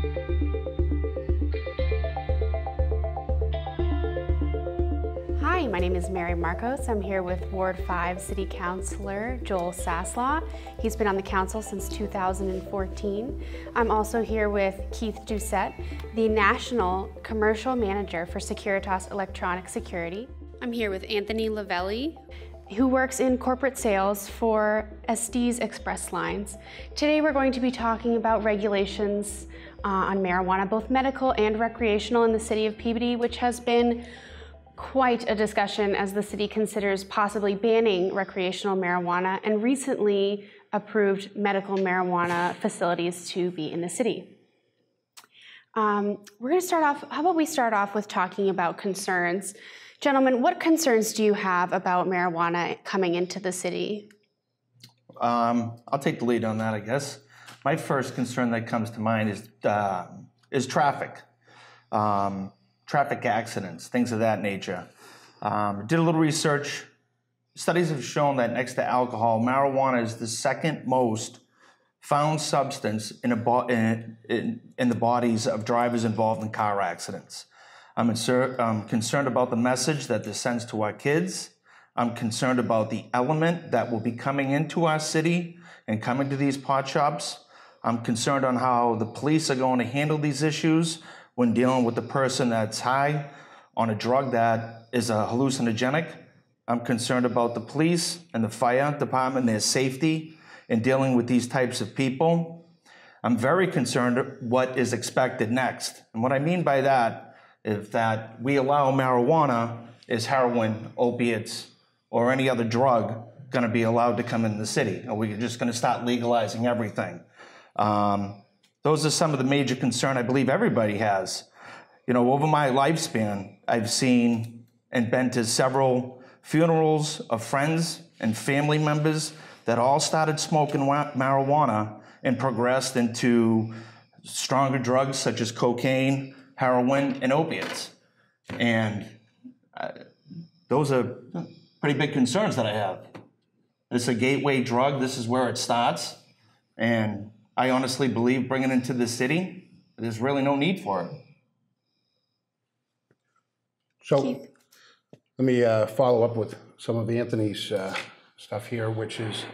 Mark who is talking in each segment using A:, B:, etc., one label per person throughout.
A: Hi, my name is Mary Marcos. I'm here with Ward 5 City Councilor Joel Saslaw. He's been on the council since 2014. I'm also here with Keith Doucette, the National Commercial Manager for Securitas Electronic Security. I'm here with Anthony Lavelli, who works in corporate sales for Estes Express Lines. Today we're going to be talking about regulations uh, on marijuana, both medical and recreational in the city of Peabody, which has been quite a discussion as the city considers possibly banning recreational marijuana and recently approved medical marijuana facilities to be in the city. Um, we're going to start off, how about we start off with talking about concerns? Gentlemen, what concerns do you have about marijuana coming into the city?
B: Um, I'll take the lead on that, I guess. My first concern that comes to mind is, uh, is traffic. Um, traffic accidents, things of that nature. Um, did a little research. Studies have shown that next to alcohol, marijuana is the second most found substance in, bo- in, in, in, the bodies of drivers involved in car accidents. I'm, I'm concerned about the message that this sends to our kids. I'm concerned about the element that will be coming into our city and coming to these pot shops. I'm concerned on how the police are going to handle these issues when dealing with a person that's high on a drug that is a hallucinogenic. I'm concerned about the police and the fire department, their safety in dealing with these types of people. I'm very concerned what is expected next. And what I mean by that is that we allow marijuana, is heroin, opiates, or any other drug going to be allowed to come in the city? Are we just going to start legalizing everything? Um, those are some of the major concern I believe everybody has. You know, over my lifespan, I've seen and been to several funerals of friends and family members that all started smoking marijuana and progressed into stronger drugs such as cocaine, heroin, and opiates. And uh, those are pretty big concerns that I have. It's a gateway drug. This is where it starts. And I honestly believe bringing it into the city, there's really no need for it.
C: So let me uh, follow up with some of Anthony's uh, stuff here, which is,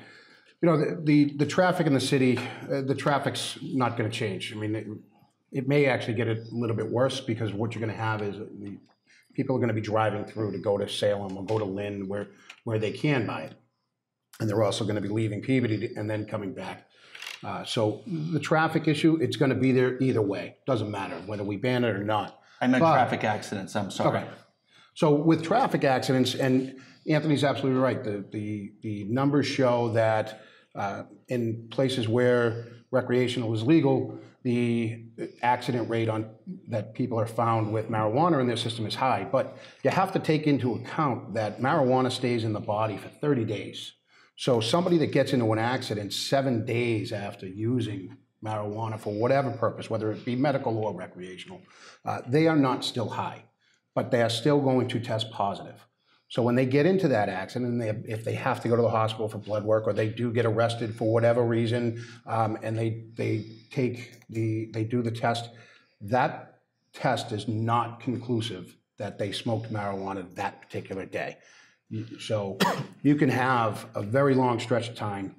C: you know, the, the, the traffic in the city, uh, the traffic's not going to change. I mean, it, it, may actually get a little bit worse because what you're going to have is the, people are going to be driving through to go to Salem or go to Lynn where, where they can buy it. And they're also going to be leaving Peabody and then coming back. Uh, so the traffic issue, it's going to be there either way. Doesn't matter whether we ban it or not.
B: I meant
C: But-
B: traffic accidents, I'm sorry.
C: Okay. So with traffic accidents, and Anthony's absolutely right, the, the, the numbers show that uh, in places where recreational is legal, the accident rate on, that people are found with marijuana in their system is high. But you have to take into account that marijuana stays in the body for 30 days. So somebody that gets into an accident seven days after using marijuana for whatever purpose, whether it be medical or recreational, uh, they are not still high, but they are still going to test positive. So when they get into that accident, and they, if they have to go to the hospital for blood work, or they do get arrested for whatever reason, um, and they they take the they do the test, that test is not conclusive that they smoked marijuana that particular day. So you can have a very long stretch of time.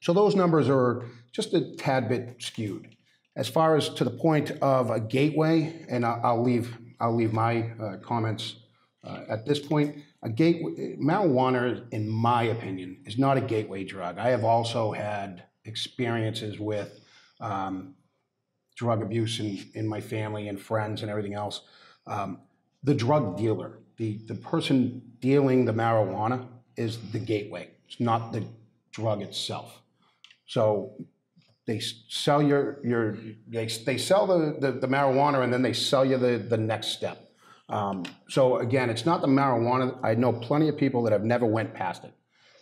C: So those numbers are just a tad bit skewed. As far as to the point of a gateway, and I'll leave, I'll leave my uh, comments uh, at this point. A gateway, marijuana, in my opinion, is not a gateway drug. I have also had experiences with um, drug abuse in, in my family and friends and everything else. Um, the drug dealer the, the person dealing the marijuana is the gateway. It's not the drug itself. So they sell your, your they, they sell the, the, the marijuana and then they sell you the, the next step. Um, so again, it's not the marijuana. I know plenty of people that have never went past it.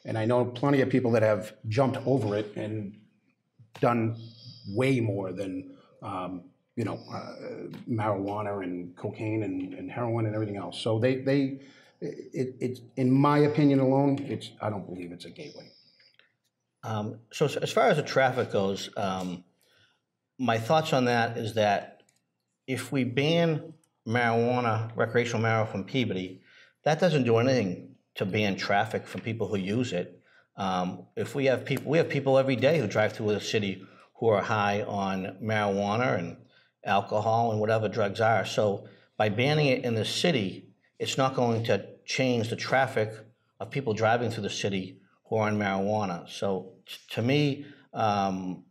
C: And I know plenty of people that have jumped over it and done way more than um, you know, uh, marijuana and cocaine and, and heroin and everything else. So they, they, it, it's, in my opinion alone, it's, I don't believe it's a gateway.
D: Um, so as far as the traffic goes, um, my thoughts on that is that if we ban marijuana, recreational marijuana from Peabody, that doesn't do anything to ban traffic from people who use it. Um, if we have people, we have people every day who drive through the city who are high on marijuana and alcohol and whatever drugs are. So by banning it in the city, it's not going to change the traffic of people driving through the city who are on marijuana. So t- to me, um,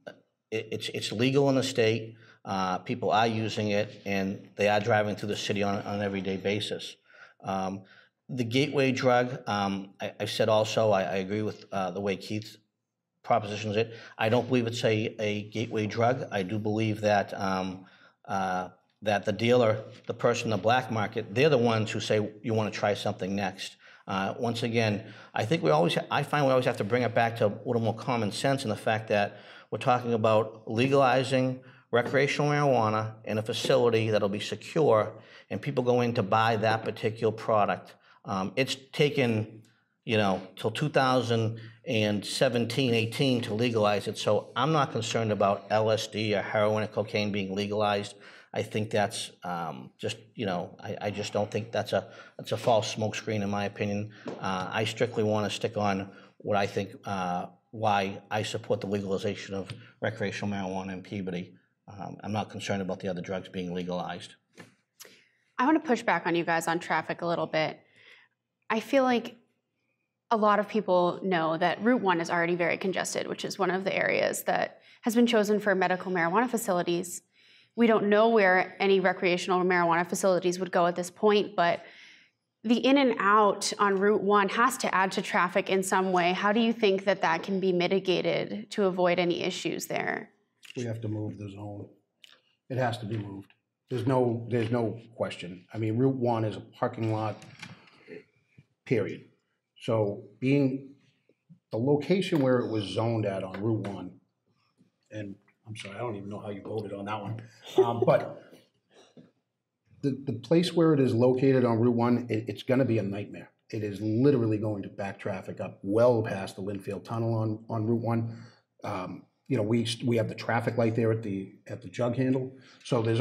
D: it, it's it's legal in the state. Uh, people are using it, and they are driving through the city on, on an everyday basis. Um, the gateway drug, um, I, said also, I, I agree with uh, the way Keith propositions it. I don't believe it's a, a gateway drug. I do believe that um, uh, that the dealer, the person in the black market, they're the ones who say you want to try something next. Uh, once again, I think we always, I find we always have to bring it back to a little more common sense in the fact that we're talking about legalizing recreational marijuana in a facility that'll be secure, and people go in to buy that particular product. Um, it's taken, you know, till 2017, 18 to legalize it. So I'm not concerned about LSD or heroin or cocaine being legalized. I think that's um, just, you know, I, I just don't think that's a that's a false smokescreen in my opinion. Uh, I strictly want to stick on what I think uh, why I support the legalization of recreational marijuana in Peabody. Um, I'm not concerned about the other drugs being legalized.
A: I want to push back on you guys on traffic a little bit. I feel like a lot of people know that Route 1 is already very congested, which is one of the areas that has been chosen for medical marijuana facilities. We don't know where any recreational marijuana facilities would go at this point, but the in and out on Route 1 has to add to traffic in some way. How do you think that that can be mitigated to avoid any issues there?
C: We have to move the zone. It has to be moved. There's no, there's no question. I mean, Route 1 is a parking lot, period. So being, the location where it was zoned at on Route 1, and I'm sorry, I don't even know how you voted on that one, um, but the, the place where it is located on Route 1, it, it's gonna be a nightmare. It is literally going to back traffic up well past the Lynnfield Tunnel on, on Route 1. Um, You know, we, we have the traffic light there at the, at the jug handle. So there's,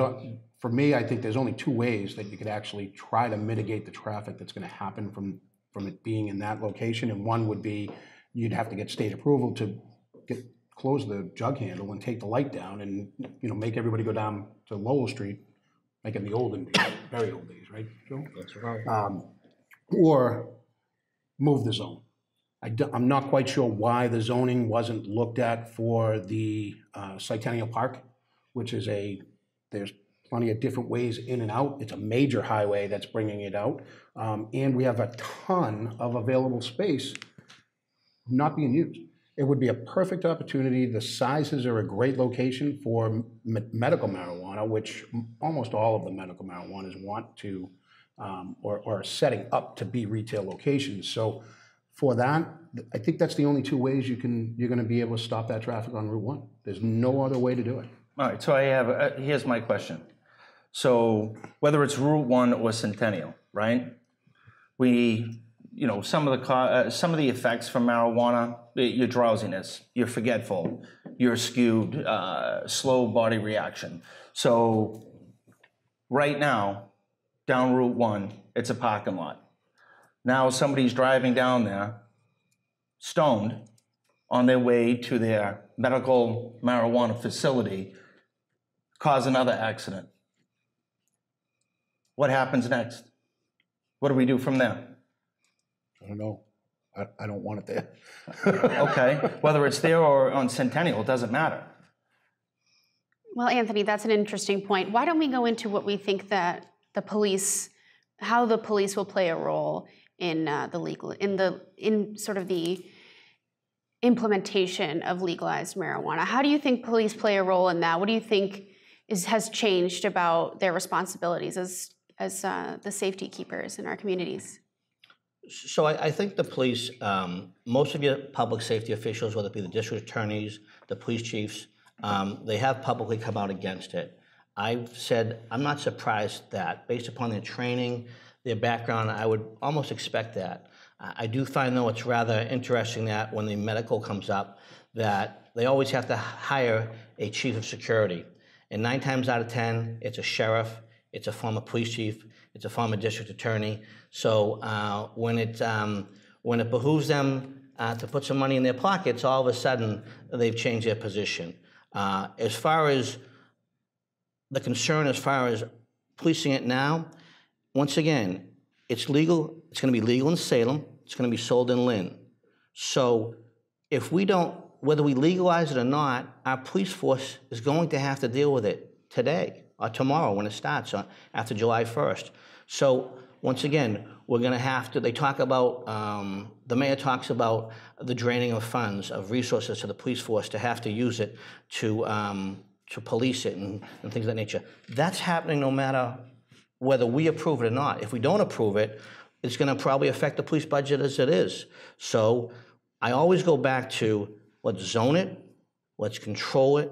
C: for me, I think there's only two ways that you could actually try to mitigate the traffic that's gonna happen from, from it being in that location. And one would be, you'd have to get state approval to get, close the jug handle and take the light down and, you know, make everybody go down to Lowell Street, like in the olden days, very old days, right, Joe?
D: That's right.
C: um, or move the zone. I am not quite sure why the zoning wasn't looked at for the uh, Centennial Park, which is a, there's plenty of different ways in and out. It's a major highway that's bringing it out. Um, And we have a ton of available space not being used. It would be a perfect opportunity. The sizes are a great location for me- medical marijuana, which almost all of the medical marijuanas want to, um, or, or are setting up to be retail locations. So for that, I think that's the only two ways you can, you're gonna be able to stop that traffic on Route One. There's no other way to do it.
B: All right, so I have, uh, here's my question. So whether it's Route 1 or Centennial, right? We, you know, some of the, uh, some of the effects from marijuana, your drowsiness, you're forgetful, you're skewed, uh, slow body reaction. So right now, down Route 1, it's a parking lot. Now somebody's driving down there, stoned, on their way to their medical marijuana facility, cause another accident. What happens next? What do we do from there?
C: I don't know. I, I don't want it there.
B: Okay, whether it's there or on Centennial, it doesn't matter.
A: Well, Anthony, that's an interesting point. Why don't we go into what we think that the police, how the police will play a role in uh, the legal, in the, in sort of the implementation of legalized marijuana? How do you think police play a role in that? What do you think is has changed about their responsibilities as as uh, the safety keepers in our communities?
D: So I, I think the police, um, most of your public safety officials, whether it be the district attorneys, the police chiefs, um, they have publicly come out against it. I've said I'm not surprised that, based upon their training, their background, I would almost expect that. I do find though it's rather interesting that when the medical comes up, that they always have to hire a chief of security. And nine times out of 10, it's a sheriff, it's a former police chief, it's a former district attorney. So uh, when, it, um, when it behooves them uh, to put some money in their pockets, all of a sudden they've changed their position. Uh, as far as the concern as far as policing it now, once again, it's legal, it's gonna be legal in Salem, it's gonna be sold in Lynn. So if we don't, whether we legalize it or not, our police force is going to have to deal with it today or tomorrow when it starts, on, after July 1st. So once again, we're gonna have to, they talk about, um, the mayor talks about the draining of funds, of resources to the police force to have to use it to, um, to police it and, and things of that nature. That's happening no matter whether we approve it or not. If we don't approve it, it's gonna probably affect the police budget as it is. So I always go back to, let's zone it, let's control it,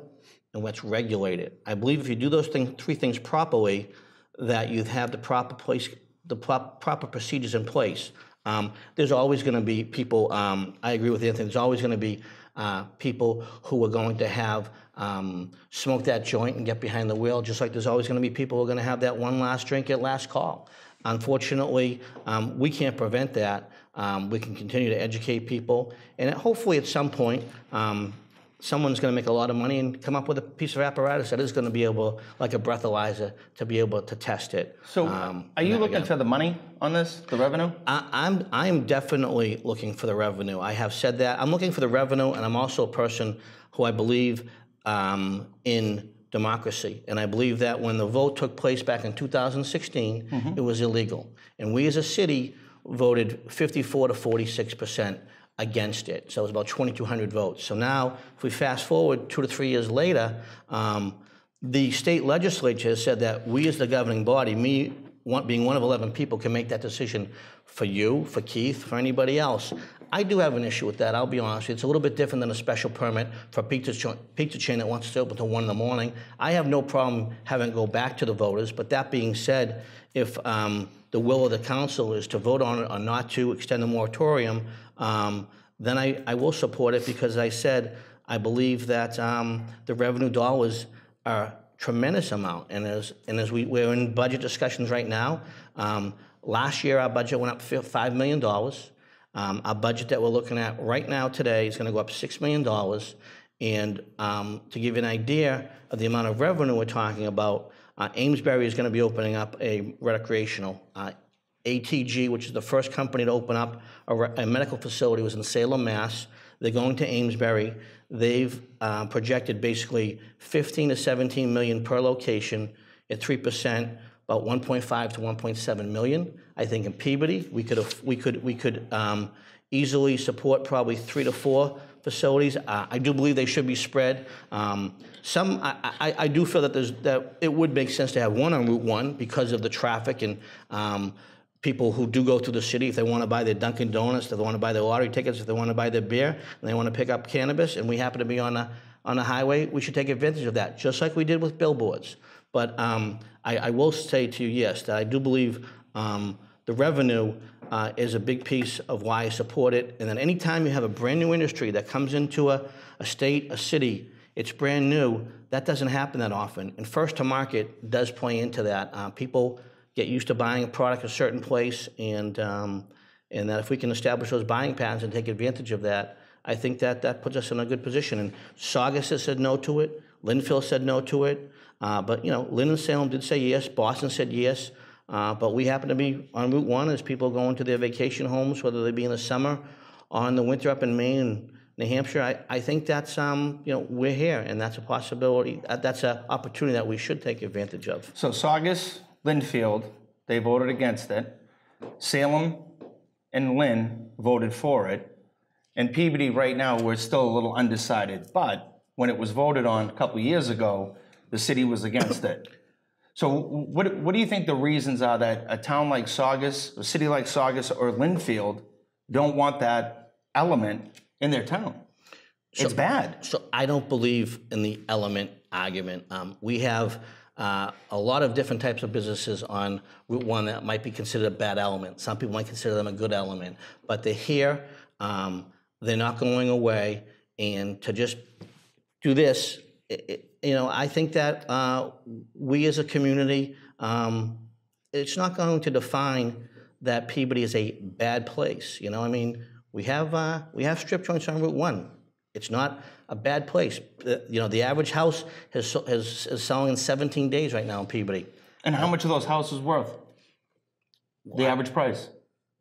D: and let's regulate it. I believe if you do those things, three things properly, that you have the proper place, the prop- proper procedures in place. Um, there's always going to be people. Um, I agree with Anthony. There's always going to be uh, people who are going to have um, smoke that joint and get behind the wheel. Just like there's always going to be people who are going to have that one last drink at last call. Unfortunately, um, we can't prevent that. Um, we can continue to educate people, and hopefully, at some point, um, someone's going to make a lot of money and come up with a piece of apparatus that is going to be able, like a breathalyzer, to be able to test it.
B: So
D: Um,
B: are you looking for the money on this, the revenue?
D: I, I'm I'm definitely looking for the revenue. I have said that I'm looking for the revenue, and I'm also a person who I believe um, in democracy, and I believe that when the vote took place back in 2016, it was illegal, and we as a city voted 54 to 46 percent against it. So it was about 2,200 votes. So now, if we fast forward two to three years later, um, the state legislature has said that we, as the governing body, me one, being one of 11 people, can make that decision for you, for Keith, for anybody else. I do have an issue with that, I'll be honest. It's a little bit different than a special permit for a pizza, pizza chain that wants to open until 1 in the morning. I have no problem having it go back to the voters, but that being said, if um, the will of the council is to vote on it or not to extend the moratorium, um, then I, I will support it because I said I believe that um, the revenue dollars are tremendous amount. And as, and as we, we're in budget discussions right now, um, last year our budget went up $5 million. Um, our budget that we're looking at right now today is going to go up $6 million. And um, to give you an idea of the amount of revenue we're talking about, uh, Amesbury is going to be opening up a recreational. Uh, ATG, which is the first company to open up a, a medical facility, was in Salem, Mass. They're going to Amesbury. They've uh, projected basically 15 to 17 million per location at 3%, about 1.5 to 1.7 million. I think in Peabody, we could, we could, we could um, easily support probably three to four facilities. Uh, I do believe they should be spread. Um, Some, I, I, I do feel that there's, that it would make sense to have one on Route One because of the traffic and um, people who do go to the city, if they want to buy their Dunkin' Donuts, if they want to buy their lottery tickets, if they want to buy their beer, and they want to pick up cannabis, and we happen to be on a, on a highway, we should take advantage of that, just like we did with billboards. But um, I, I will say to you, yes, that I do believe um, the revenue uh, is a big piece of why I support it. And then anytime you have a brand new industry that comes into a, a state, a city, it's brand new, that doesn't happen that often. And first to market does play into that. Uh, people get used to buying a product a certain place, and, um, and that if we can establish those buying patterns and take advantage of that, I think that that puts us in a good position. And Saugus has said no to it, Lynnfield said no to it, uh, but you know, Lynn and Salem did say yes, Boston said yes, uh, but we happen to be on Route 1 as people go into their vacation homes, whether they be in the summer or in the winter up in Maine and New Hampshire. I, I think that's, um, you know, we're here, and that's a possibility, that's an opportunity that we should take advantage of.
B: So Saugus, Lynnfield, they voted against it. Salem and Lynn voted for it. And Peabody, right now, we're still a little undecided. But when it was voted on a couple of years ago, the city was against it. So what, what do you think the reasons are that a town like Saugus, a city like Saugus or Lynnfield don't want that element in their town? It's bad.
D: So I don't believe in the element argument. Um, we have uh, a lot of different types of businesses on Route One that might be considered a bad element. Some people might consider them a good element, but they're here. Um, they're not going away, and to just do this, i- i- you know, I think that uh, we as a community, um, it's not going to define that Peabody is a bad place. You know, I mean, we have uh, we have strip joints on Route One. It's not a bad place. You know, the average house has, so- has is selling in 17 days right now in Peabody.
B: And how much are those houses worth? The average price?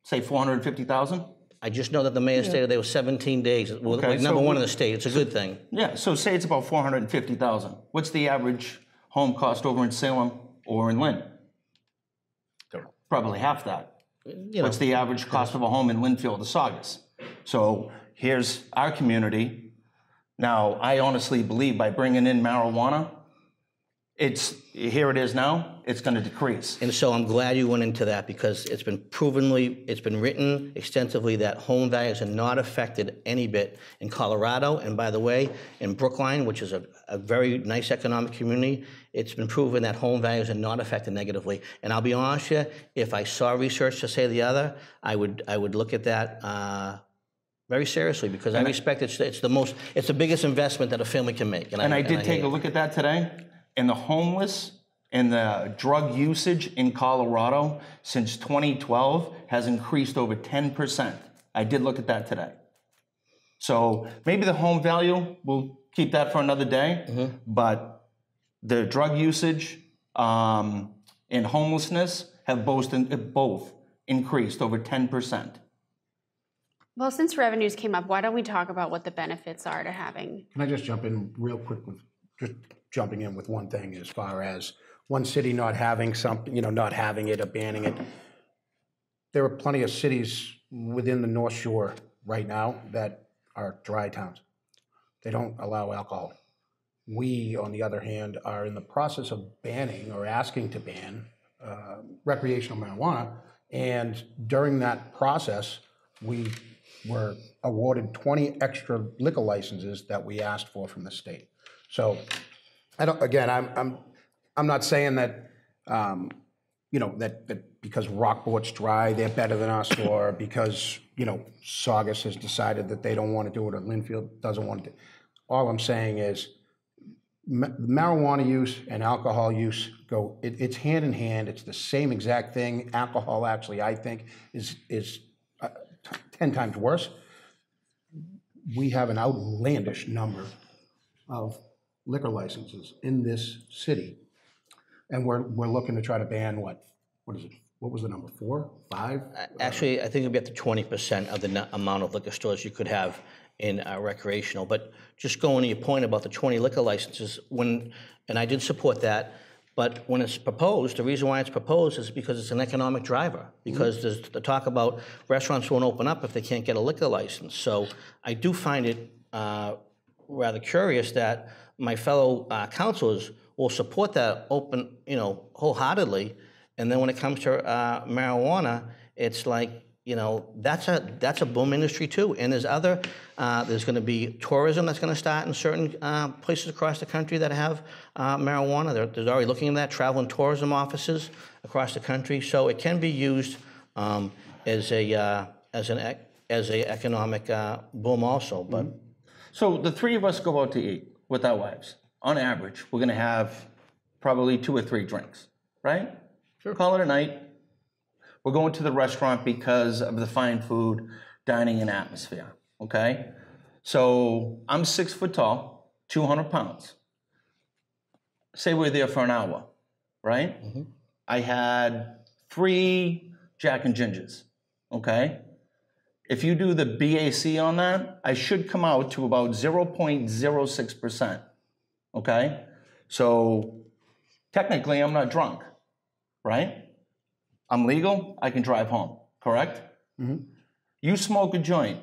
B: Say four hundred and fifty thousand?
D: I just know that the mayor stated they were 17 days. Well,
B: Okay,
D: like number
B: so-
D: one in the state. It's a good thing.
B: Yeah, so say it's about four hundred and fifty thousand. What's the average home cost over in Salem or in Lynn? Probably half that.
D: You know,
B: What's the average cost of a home in Lynnfield or Saugus? So here's our community. Now, I honestly believe by bringing in marijuana, it's, here it is now, it's gonna decrease.
D: And so I'm glad you went into that because it's been provenly, it's been written extensively that home values are not affected any bit in Colorado. And by the way, in Brookline, which is a, a very nice economic community, it's been proven that home values are not affected negatively. And I'll be honest with you, if I saw research to say the other, I would, I would look at that uh, very seriously because I respect it's, it's the most, it's the biggest investment that a family can make.
B: And I did take
D: hate
B: a look at that today, and the homeless and the drug usage in Colorado since 2012 has increased over 10%. I did look at that today. So maybe the home value, we'll keep that for another day, but the drug usage um, and homelessness have both, both increased over 10%.
A: Well, since revenues came up, why don't we talk about what the benefits are to having?
C: Can I just jump in real quick with, just jumping in with one thing as far as one city not having something, you know, not having it, abandoning it. There are plenty of cities within the North Shore right now that are dry towns. They don't allow alcohol. We, on the other hand, are in the process of banning or asking to ban uh, recreational marijuana. And during that process, we were awarded 20 extra liquor licenses that we asked for from the state. So, I don't, again, I'm, I'm, I'm not saying that, um, you know, that, that because Rockport's dry, they're better than us, or because, you know, Saugus has decided that they don't want to do it, or Lynnfield doesn't want to. do All I'm saying is, ma- marijuana use and alcohol use go, it, it's hand in hand, it's the same exact thing. Alcohol actually, I think, is, is t- 10 times worse. We have an outlandish number of liquor licenses in this city. And we're, we're looking to try to ban what, what is it, what was the number, four, five?
D: Actually, I think it'd be up to twenty percent of the amount of liquor stores you could have in uh, recreational. But just going to your point about the twenty liquor licenses, when, and I did support that, but when it's proposed, the reason why it's proposed is because it's an economic driver. Because there's the talk about restaurants won't open up if they can't get a liquor license. So I do find it uh, rather curious that my fellow uh, councilors will support that open, you know, wholeheartedly, and then when it comes to uh, marijuana, it's like, you know, that's a that's a boom industry too. And there's other, uh, there's going to be tourism that's going to start in certain uh, places across the country that have uh, marijuana. They're, they're already looking at that, travel and tourism offices across the country. So it can be used um, as a uh, as an as a economic uh, boom also. But
B: So the three of us go out to eat with our wives. On average, we're gonna have probably two or three drinks, right? Sure. Call it a night. We're going to the restaurant because of the fine food, dining, and atmosphere. Okay. So I'm six foot tall, 200 pounds. Say we're there for an hour, right? Mm-hmm. I had three Jack and Gingers. Okay. If you do the BAC on that, I should come out to about 0.06%. Okay? So technically, I'm not drunk, right? I'm legal, I can drive home, correct? Mm-hmm. You smoke a joint.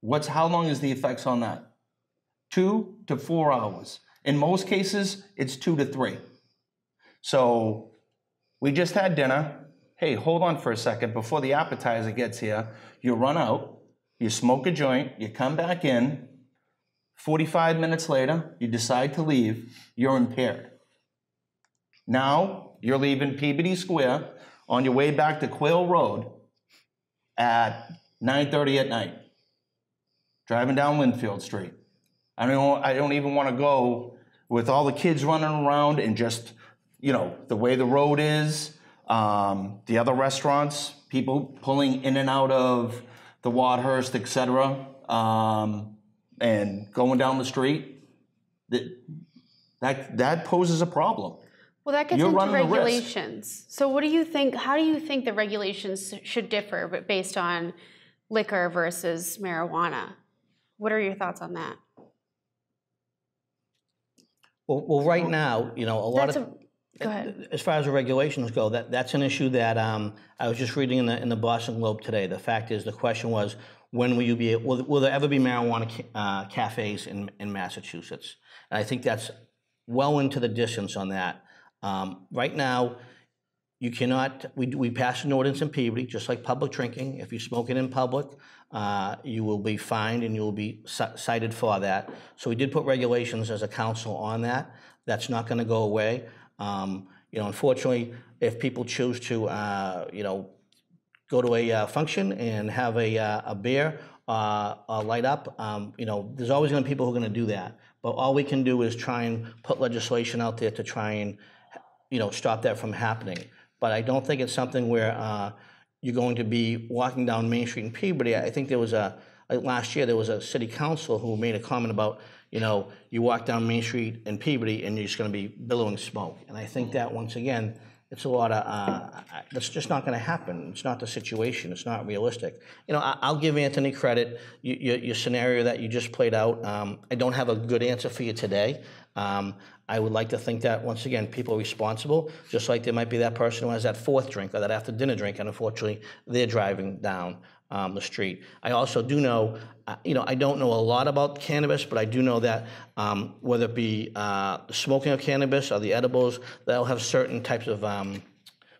B: What's how long is the effects on that? Two to four hours. In most cases, it's two to three. So we just had dinner. Hey, hold on for a second. Before the appetizer gets here, you run out, you smoke a joint, you come back in. 45 minutes later, you decide to leave, you're impaired. Now, you're leaving Peabody Square on your way back to Quail Road at 9:30 at night. Driving down Lynnfield Street. I don't, I don't even want to go with all the kids running around and just, you know, the way the road is, um, the other restaurants, people pulling in and out of the Wadhurst, et cetera, um, and going down the street, that, that, that poses a problem.
A: Well, that gets into
B: running a risk.
A: regulations. So, what do you think? How do you think the regulations should differ, based on liquor versus marijuana? What are your thoughts on that?
D: Well, well, right now, you know, a lot
A: That's
D: of.
A: a, go ahead.
D: As far as the regulations go, that, that's an issue that um, I was just reading in the, in the Boston Globe today. The fact is, the question was, when will you be, will, will there ever be marijuana uh, cafes in, in Massachusetts? And I think that's well into the distance on that. Um, right now, you cannot, we, we passed an ordinance in Peabody, just like public drinking. If you smoke it in public, uh, you will be fined and you will be ci- cited for that. So we did put regulations as a council on that. That's not going to go away. Um, you know, unfortunately, if people choose to, uh, you know, go to a uh, function and have a, uh, a beer uh, light up, um, you know, there's always going to be people who are going to do that. But all we can do is try and put legislation out there to try and, you know, stop that from happening. But I don't think it's something where uh, you're going to be walking down Main Street in Peabody. I think there was a, last year, there was a city council who made a comment about, you know, you walk down Main Street in Peabody and you're just going to be billowing smoke. And I think that, once again, it's a lot of, uh, that's just not going to happen. It's not the situation. It's not realistic. You know, I, I'll give Anthony credit. You, your, your scenario that you just played out, um, I don't have a good answer for you today. Um, I would like to think that, once again, people are responsible, just like there might be that person who has that fourth drink or that after dinner drink, and unfortunately, they're driving down um, the street. I also do know, uh, you know, I don't know a lot about cannabis, but I do know that um, whether it be uh, smoking of cannabis or the edibles, they'll have certain types of um,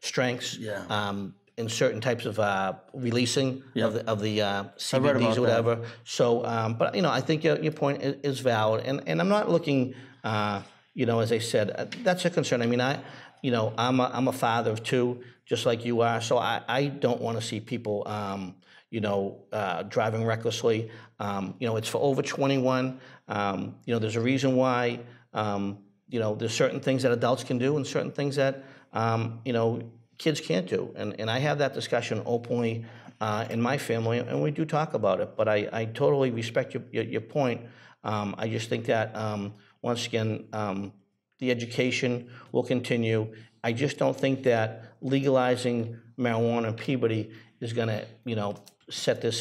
D: strengths.
B: Yeah.
D: Um, in certain types of uh, releasing of the, of the uh, CBDs or
B: that.
D: whatever. So, um, but you know, I think your, your point is, is valid, and and I'm not looking, uh, you know, as I said, uh, that's a concern. I mean, I, you know, I'm a, I'm a father of two, just like you are. So I, I don't want to see people, um, you know, uh, driving recklessly. Um, you know, it's for over 21. Um, you know, there's a reason why. Um, you know, there's certain things that adults can do, and certain things that, um, you know, kids can't do. And, and I have that discussion openly uh, in my family, and we do talk about it. But I, I totally respect your, your, your point. Um, I just think that, um, once again, um, the education will continue. I just don't think that legalizing marijuana in Peabody is going to, you know, set this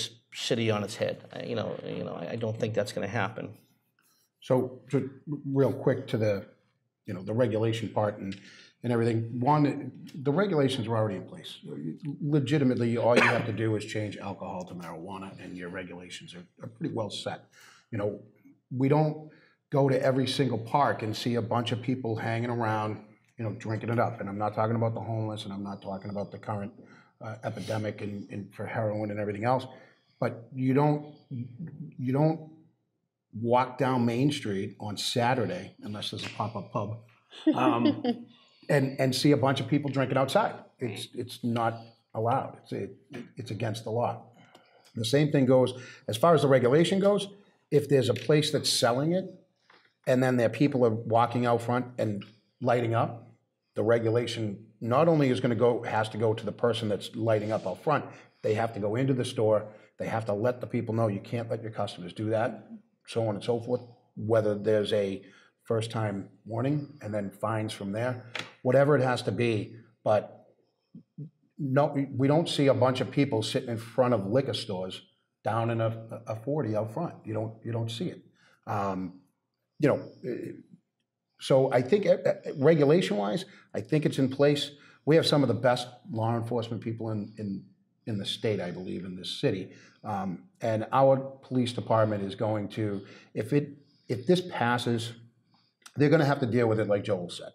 D: city on its head. I- You know, you know, I I don't think that's going to happen.
C: So, real quick to the, you know, the regulation part and, and everything. One, the regulations are already in place. Legitimately, all you have to do is change alcohol to marijuana, and your regulations are, are pretty well set. You know, we don't go to every single park and see a bunch of people hanging around, you know, drinking it up. And I'm not talking about the homeless, and I'm not talking about the current uh, epidemic and, and for heroin and everything else. But you don't, you don't walk down Main Street on Saturday, unless there's a pop-up pub, um, and, and see a bunch of people drinking outside. It's, it's not allowed. It's, it, it's against the law. The same thing goes, as far as the regulation goes, if there's a place that's selling it, and then their people are walking out front and lighting up, the regulation not only is gonna go, has to go to the person that's lighting up out front, they have to go into the store, they have to let the people know, you can't let your customers do that, so on and so forth, whether there's a first-time warning and then fines from there, whatever it has to be, but no, we- we don't see a bunch of people sitting in front of liquor stores down in a, a 40 out front. You don't, you don't see it. Um, You know, eh, so I think eh, eh, regulation-wise, I think it's in place. We have some of the best law enforcement people in, in, in the state, I believe, in this city. Um, And our police department is going to, if it, if this passes, they're gonna have to deal with it like Joel said.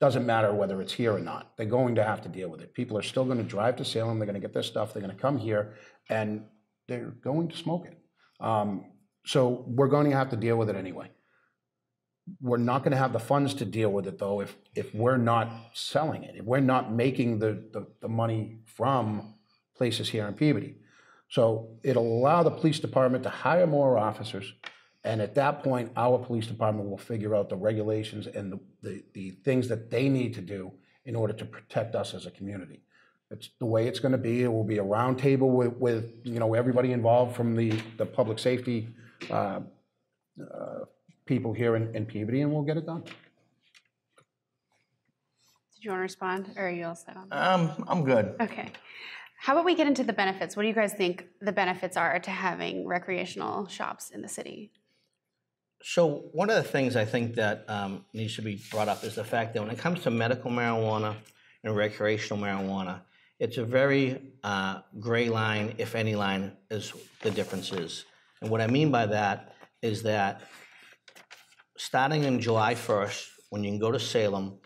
C: Doesn't matter whether it's here or not, they're going to have to deal with it. People are still gonna drive to Salem, they're gonna get their stuff, they're gonna come here, and they're going to smoke it. Um, So we're going to have to deal with it anyway. We're not gonna have the funds to deal with it, though, if, if we're not selling it, if we're not making the, the, the money from places here in Peabody. So it'll allow the police department to hire more officers, And at that point, our police department will figure out the regulations and the, the, the things that they need to do in order to protect us as a community. It's the way it's gonna be. It will be a roundtable with, with, you know, everybody involved from the, the public safety, uh, uh, people here in, in Peabody, and we'll get it done.
A: Did you want to respond, or are you all set on that?
B: Um, I'm good.
A: Okay. How about we get into the benefits? What do you guys think the benefits are to having recreational shops in the city?
D: So one of the things I think that um, needs to be brought up is the fact that when it comes to medical marijuana and recreational marijuana, it's a very uh, gray line, if any line, is the difference is. And what I mean by that is that starting in July 1st, when you can go to Salem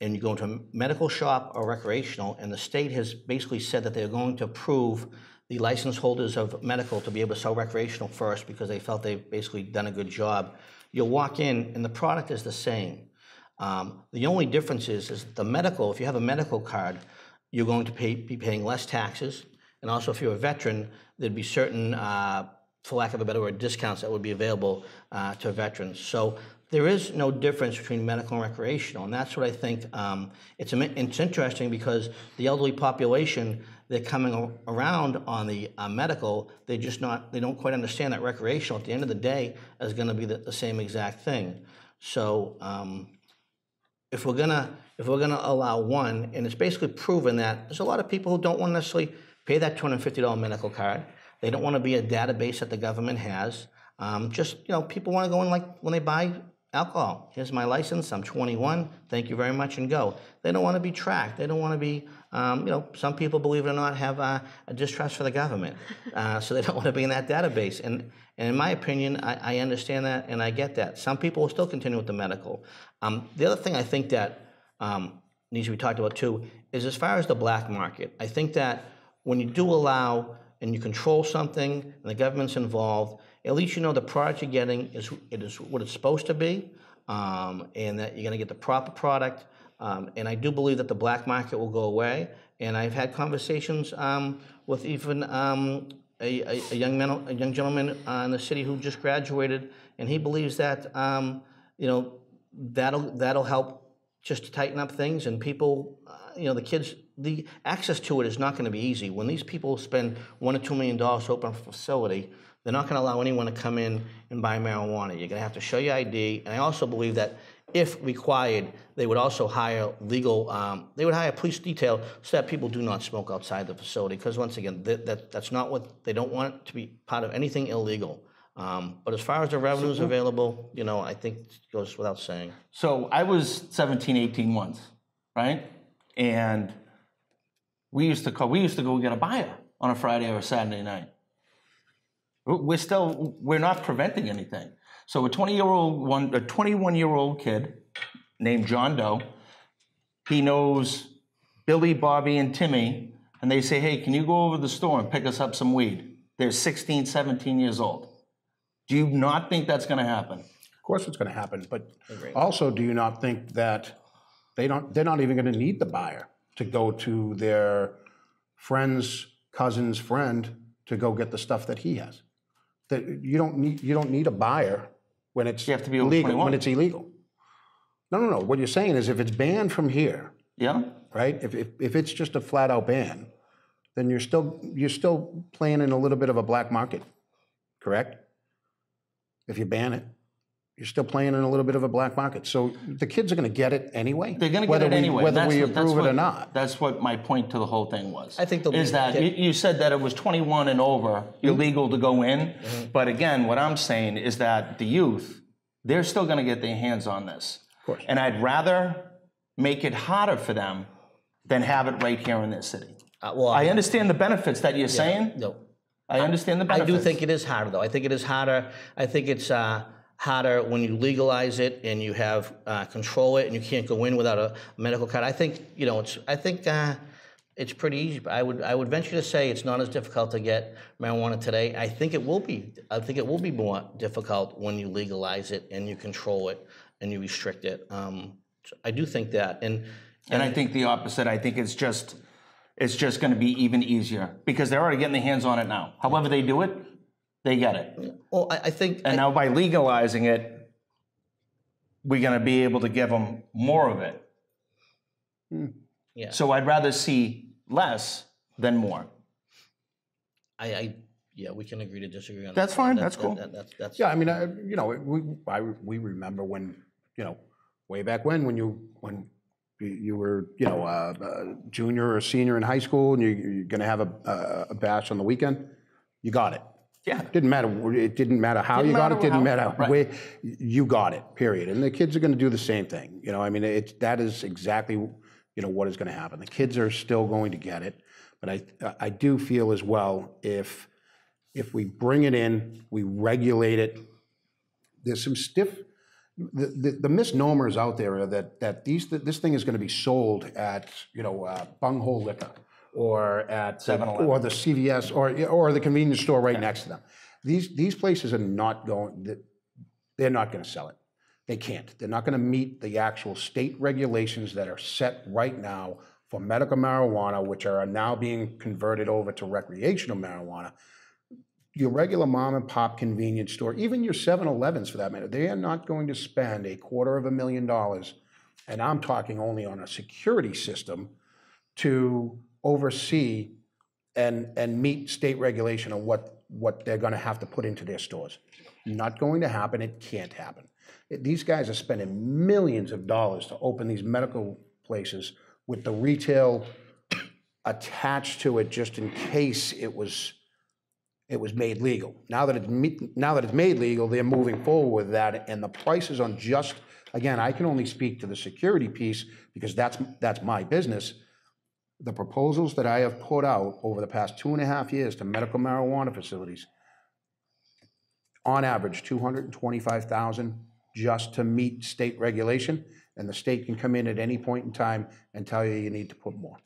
D: and you go a medical shop or recreational, and the state has basically said that they're going to approve the license holders of medical to be able to sell recreational first because they felt they've basically done a good job. You'll walk in and the product is the same. Um, the only difference is, is the medical, if you have a medical card, you're going to pay, be paying less taxes. And also, if you're a veteran, there'd be certain, uh, for lack of a better word, discounts that would be available uh, to veterans. So there is no difference between medical and recreational, and that's what I think. Um, it's it's interesting because the elderly population they're coming around on the uh, medical. They just not they don't quite understand that recreational at the end of the day is going to be the, the same exact thing. So. Um, if we're gonna if we're gonna allow one, and it's basically proven that there's a lot of people who don't want to necessarily pay that two hundred fifty dollar medical card. They don't want to be a database that the government has. Um, just you know, people want to go in like when they buy alcohol. Here's my license. I'm 21. Thank you very much, and go. They don't want to be tracked. They don't want to be. Um, you know, some people, believe it or not, have uh, a distrust for the government, uh, so they don't want to be in that database. And and in my opinion, I, I understand that and I get that. Some people will still continue with the medical. Um, the other thing I think that um, needs to be talked about too is as far as the black market. I think that when you do allow and you control something and the government's involved, at least you know the product you're getting is it is what it's supposed to be, um, and that you're going to get the proper product. Um, and I do believe that the black market will go away. And I've had conversations um, with even um, a, a, a young man, a young gentleman uh, in the city who just graduated, and he believes that um, you know that'll that'll help just to tighten up things and people, you know, the kids. The access to it is not going to be easy. When these people spend one or two million dollars to open a facility, they're not going to allow anyone to come in and buy marijuana. You're going to have to show your ID. And I also believe that if required, they would also hire legal, um, they would hire police detail so that people do not smoke outside the facility. Because once again, that, that, that's not what, they don't want it to be part of anything illegal. Um, but as far as the revenues available, you know, I think it goes without saying.
B: So I was 17, 18 once, right? And we used to call, we used to go get a buyer on a Friday or a Saturday night. We're still, we're not preventing anything. So a 20 year old, one, a 21 year old kid named John Doe, he knows Billy, Bobby, and Timmy, and they say, hey, can you go over to the store and pick us up some weed? They're 16, 17 years old. Do you not think that's going to happen?
C: Of course, it's going to happen, but also, do you not think that they don't? They're not even going to need the buyer to go to their friend's cousin's friend to go get the stuff that he has. That you don't need. You don't need a buyer when it's
B: You have to be
C: legal. When it's illegal. No, no, no. What you're saying is, if it's banned from here,
B: Yeah?
C: right? If if, if it's just a flat out ban, then you're still you're still playing in a little bit of a black market, correct? If you ban it, you're still playing in a little bit of a black market. So the kids are going to get it anyway.
B: They're going to get it
C: we-
B: anyway.
C: whether
B: That's
C: we
B: what- that's
C: approve it or not.
B: That's what my point to the whole thing was.
D: I think they'll
B: is that you, you said that it was 21 and over
C: Mm-hmm.
B: illegal to go in, but again, what I'm saying is that the youth, they're still going to get their hands on this. Of
C: course.
B: And I'd rather make it harder for them than have it right here in this city.
D: Uh, well,
B: I understand the benefits that you're saying.
D: no,
B: I understand the benefits.
D: I do think it is harder, though. I think it is harder. I think it's uh, harder when you legalize it and you have uh, control it, and you can't go in without a medical card. I think you know. It's. I think uh, it's pretty easy. But I would. I would venture to say it's not as difficult to get marijuana today. I think it will be. I think it will be more difficult when you legalize it and you control it and you restrict it. Um, so I do think that, and
B: And I think the opposite. I think it's just it's just going to be even easier because they're already getting their hands on it now. However they do it, they get it.
D: Well, I, I think,
B: And now by legalizing it, we're gonna be able to give them more of it.
D: yeah,
B: So I'd rather see less than more.
D: I, I, yeah, we can agree to disagree on that.
B: That's fine,
D: That-
B: that's
D: that-
B: cool.
D: that- That's, that's.
C: Yeah, I mean, I, you know, we, I, we remember when, you know, way back when, when you, when you, you were, you know, uh, uh, junior or senior in high school and you, you're gonna have a, a- a bash on the weekend, you got it.
B: Yeah.
C: Didn't matter, it didn't matter how you
B: Didn't
C: got it,
B: matter
C: didn't
B: how-
C: matter
B: right.
C: where, you got it, period. And the kids are gonna do the same thing, you know, I mean, it's, that is exactly, you know, what is gonna happen. The kids are still going to get it, but I, I do feel as well, if, if we bring it in, we regulate it, there's some stiff, the, the, the misnomers out there are that, that these, that this thing is gonna be sold at, you know, uh, Bunghole Liquor, or at,
B: 7-Eleven.
C: or the CVS, or, or the convenience store right next to them. These, these places are not going, they're not gonna sell it. They can't. They're not gonna meet the actual state regulations that are set right now for medical marijuana, which are now being converted over to recreational marijuana your regular mom and pop convenience store, even your 7-Elevens for that matter, they are not going to spend a quarter of a million dollars, and I'm talking only on a security system, to oversee and, and meet state regulation on what, what they're gonna have to put into their stores. Not going to happen, it can't happen. It- These guys are spending millions of dollars to open these medical places with the retail attached to it just in case it was it was made legal. Now that it's, now that it's made legal, they're moving forward with that, and the prices on just, again, I can only speak to the security piece, because that's, that's my business. The proposals that I have put out over the past two and a half years to medical marijuana facilities, on average, two hundred and twenty-five thousand just to meet state regulation, and the state can come in at any point in time and tell you you need to put more.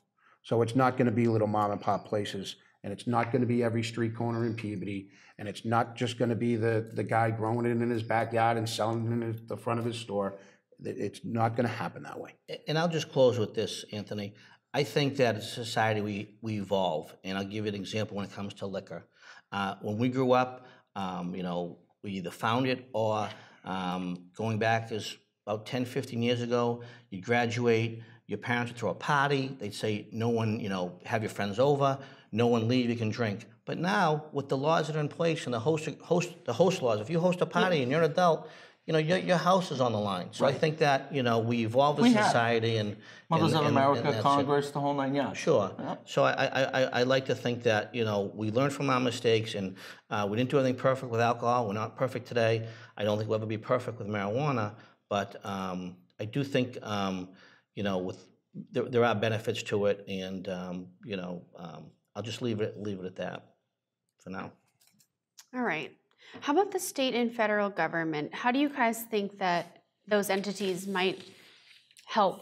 C: So it's not gonna be little mom and pop places, and it's not gonna be every street corner in Peabody, and it's not just gonna be the, the guy growing it in his backyard and selling it in his- the front of his store. It- It's not gonna happen that way.
D: And I'll just close with this, Anthony. I think that as a society, we, we evolve, and I'll give you an example when it comes to liquor. Uh, when we grew up, um, you know, we either found it or um, going back is about 10, 15 years ago, you graduate, your parents would throw a party, they'd say, no one, you know, have your friends over, no one leave, you can drink. But now, with the laws that are in place and the host, host, the host laws, if you host a party and you're an adult, you know, your, your house is on the line. So I think that, you know, we evolve as
B: We
D: a
B: have.
D: society and.
B: Mothers
D: and-
B: of
D: and-
B: America,
D: and that's it.
B: Congress, the whole nine yards.
D: Sure. So I, I, I, I like to think that, you know, we learn from our mistakes and uh, we didn't do anything perfect with alcohol. We're not perfect today. I don't think we'll ever be perfect with marijuana, but um, I do think, um, you know, with, there, there are benefits to it and, um, you know, um, I'll just leave it, leave it at that for now.
A: All right. How about the state and federal government? How do you guys think that those entities might help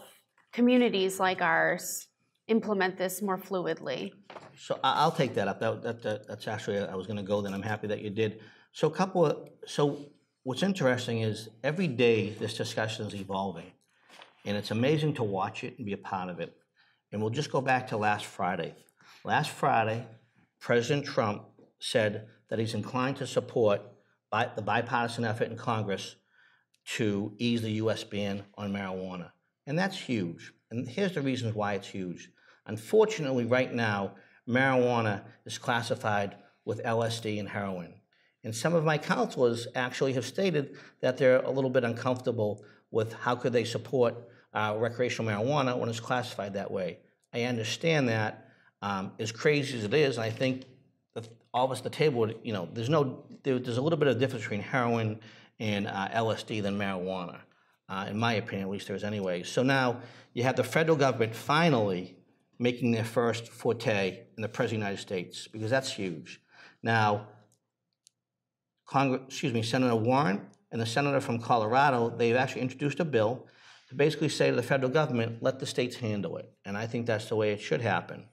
A: communities like ours implement this more fluidly?
D: So I'll take that up. That, that, that- that's actually, I was gonna go then. I'm happy that you did. So a couple of, so what's interesting is every day this discussion is evolving. And it's amazing to watch it and be a part of it. And we'll just go back to last Friday. Last Friday, President Trump said that he's inclined to support bi- the bipartisan effort in Congress to ease the US ban on marijuana. And that's huge. And here's the reasons why it's huge. Unfortunately, right now, marijuana is classified with LSD and heroin. And some of my councilors actually have stated that they're a little bit uncomfortable with how could they support uh, recreational marijuana when it's classified that way. I understand that, um, as crazy as it is, I think all of us at the table, you know, there's no, there, there's a little bit of difference between heroin and uh, LSD than marijuana, uh, in my opinion, at least there is anyway. So now you have the federal government finally making their first forte in the President of the United States, because that's huge. Now, Congress, excuse me, Senator Warren and the senator from Colorado, they've actually introduced a bill to basically say to the federal government, let the states handle it. And I think that's the way it should happen.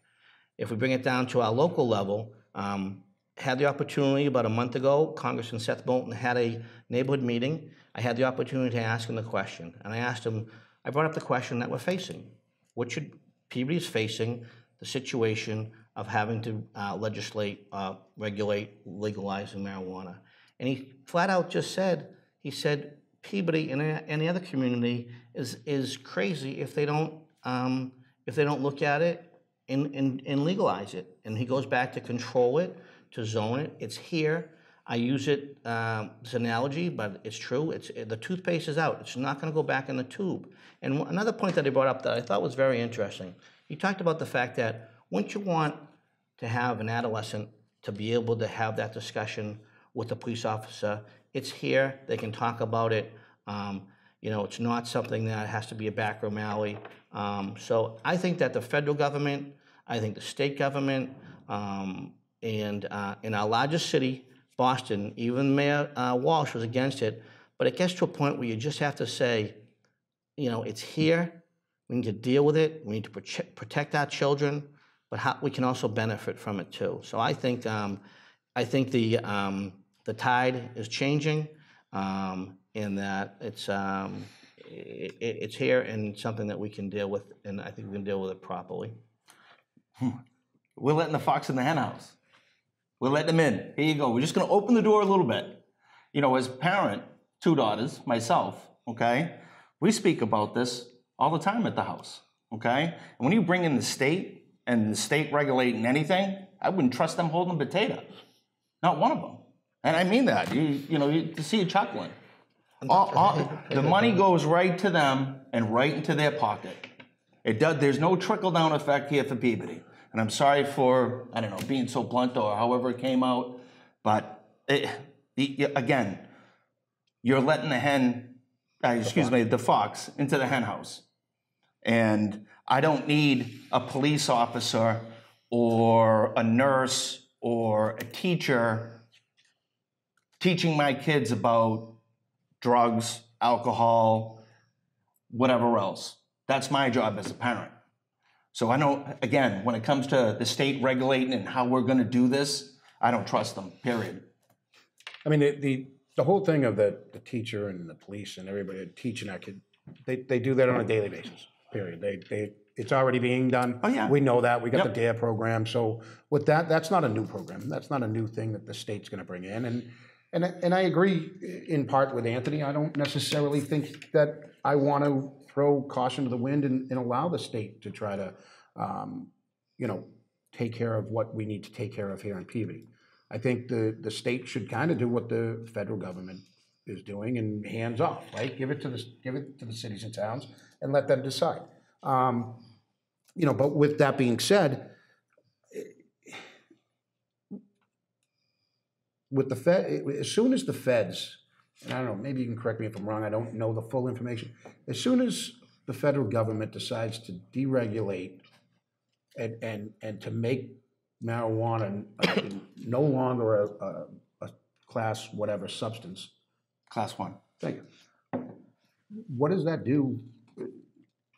D: If we bring it down to our local level, um, had the opportunity about a month ago, Congressman Seth Moulton had a neighborhood meeting. I had the opportunity to ask him the question, and I asked him, I brought up the question that we're facing. What should, Peabody is facing the situation of having to uh, legislate, uh, regulate, legalizing marijuana. And he flat out just said, he said, Peabody and any other community is, is crazy if they don't, um, if they don't look at it and, and, and legalize it. And he goes back to control it, to zone it. It's here. I use it um, as an analogy, but it's true. It's the toothpaste is out. It's not going to go back in the tube. And another point that he brought up that I thought was very interesting. He talked about the fact that wouldn't you want to have an adolescent to be able to have that discussion with the police officer? It's here. They can talk about it. Um, you know, it's not something that has to be a backroom alley. Um, so I think that the federal government, I think the state government, um, and uh, in our largest city, Boston, even Mayor uh, Walsh was against it. But it gets to a point where you just have to say, you know, it's here. We need to deal with it. We need to proche- protect our children, but how, we can also benefit from it too. So I think um, I think the um, the tide is changing, um, in that it's um, i i- it's here and something that we can deal with, and I think we can deal with it properly.
B: We're letting the fox in the henhouse. We're letting them in. Here you go. We're just going to open the door a little bit. You know, as parent, two daughters, myself, okay, we speak about this all the time at the house, okay? And when you bring in the state and the state regulating anything, I wouldn't trust them holding a potato. Not one of them. And I mean that. You, you know, you, to see you chuckling. All, all, the money goes right to them and right into their pocket. It does. There's no trickle down effect here for Peabody, and I'm sorry for I don't know being so blunt or however it came out, but it, the, again, you're letting the hen, uh, excuse me, the fox into the hen house, and I don't need a police officer or a nurse or a teacher teaching my kids about drugs, alcohol, whatever else. That's my job as a parent. So I know, again, when it comes to the state regulating and how we're going to do this, I don't trust them, period.
C: I mean, the, the, the whole thing of the, the teacher and the police and everybody teaching our kid, they, they do that on a daily basis, period. They, they, it's already being done.
B: Oh, yeah.
C: We know that. We got
B: Yep.
C: the DARE program. So with that, that's not a new program. That's not a new thing that the state's gonna bring in. And, and, I- and I agree in part with Anthony. I don't necessarily think that I want to throw caution to the wind and, and allow the state to try to, um, you know, take care of what we need to take care of here in Peabody. I think the, the state should kind of do what the federal government is doing and hands off, right? Give it to the, give it to the cities and towns and let them decide. Um, You know, but with that being said, with the Fed, as soon as the feds, and I don't know, maybe you can correct me if I'm wrong, I don't know the full information. As soon as the federal government decides to deregulate and, and, and to make marijuana uh, no longer a, a, a class whatever substance,
B: Class one.
C: Thank you. What does that do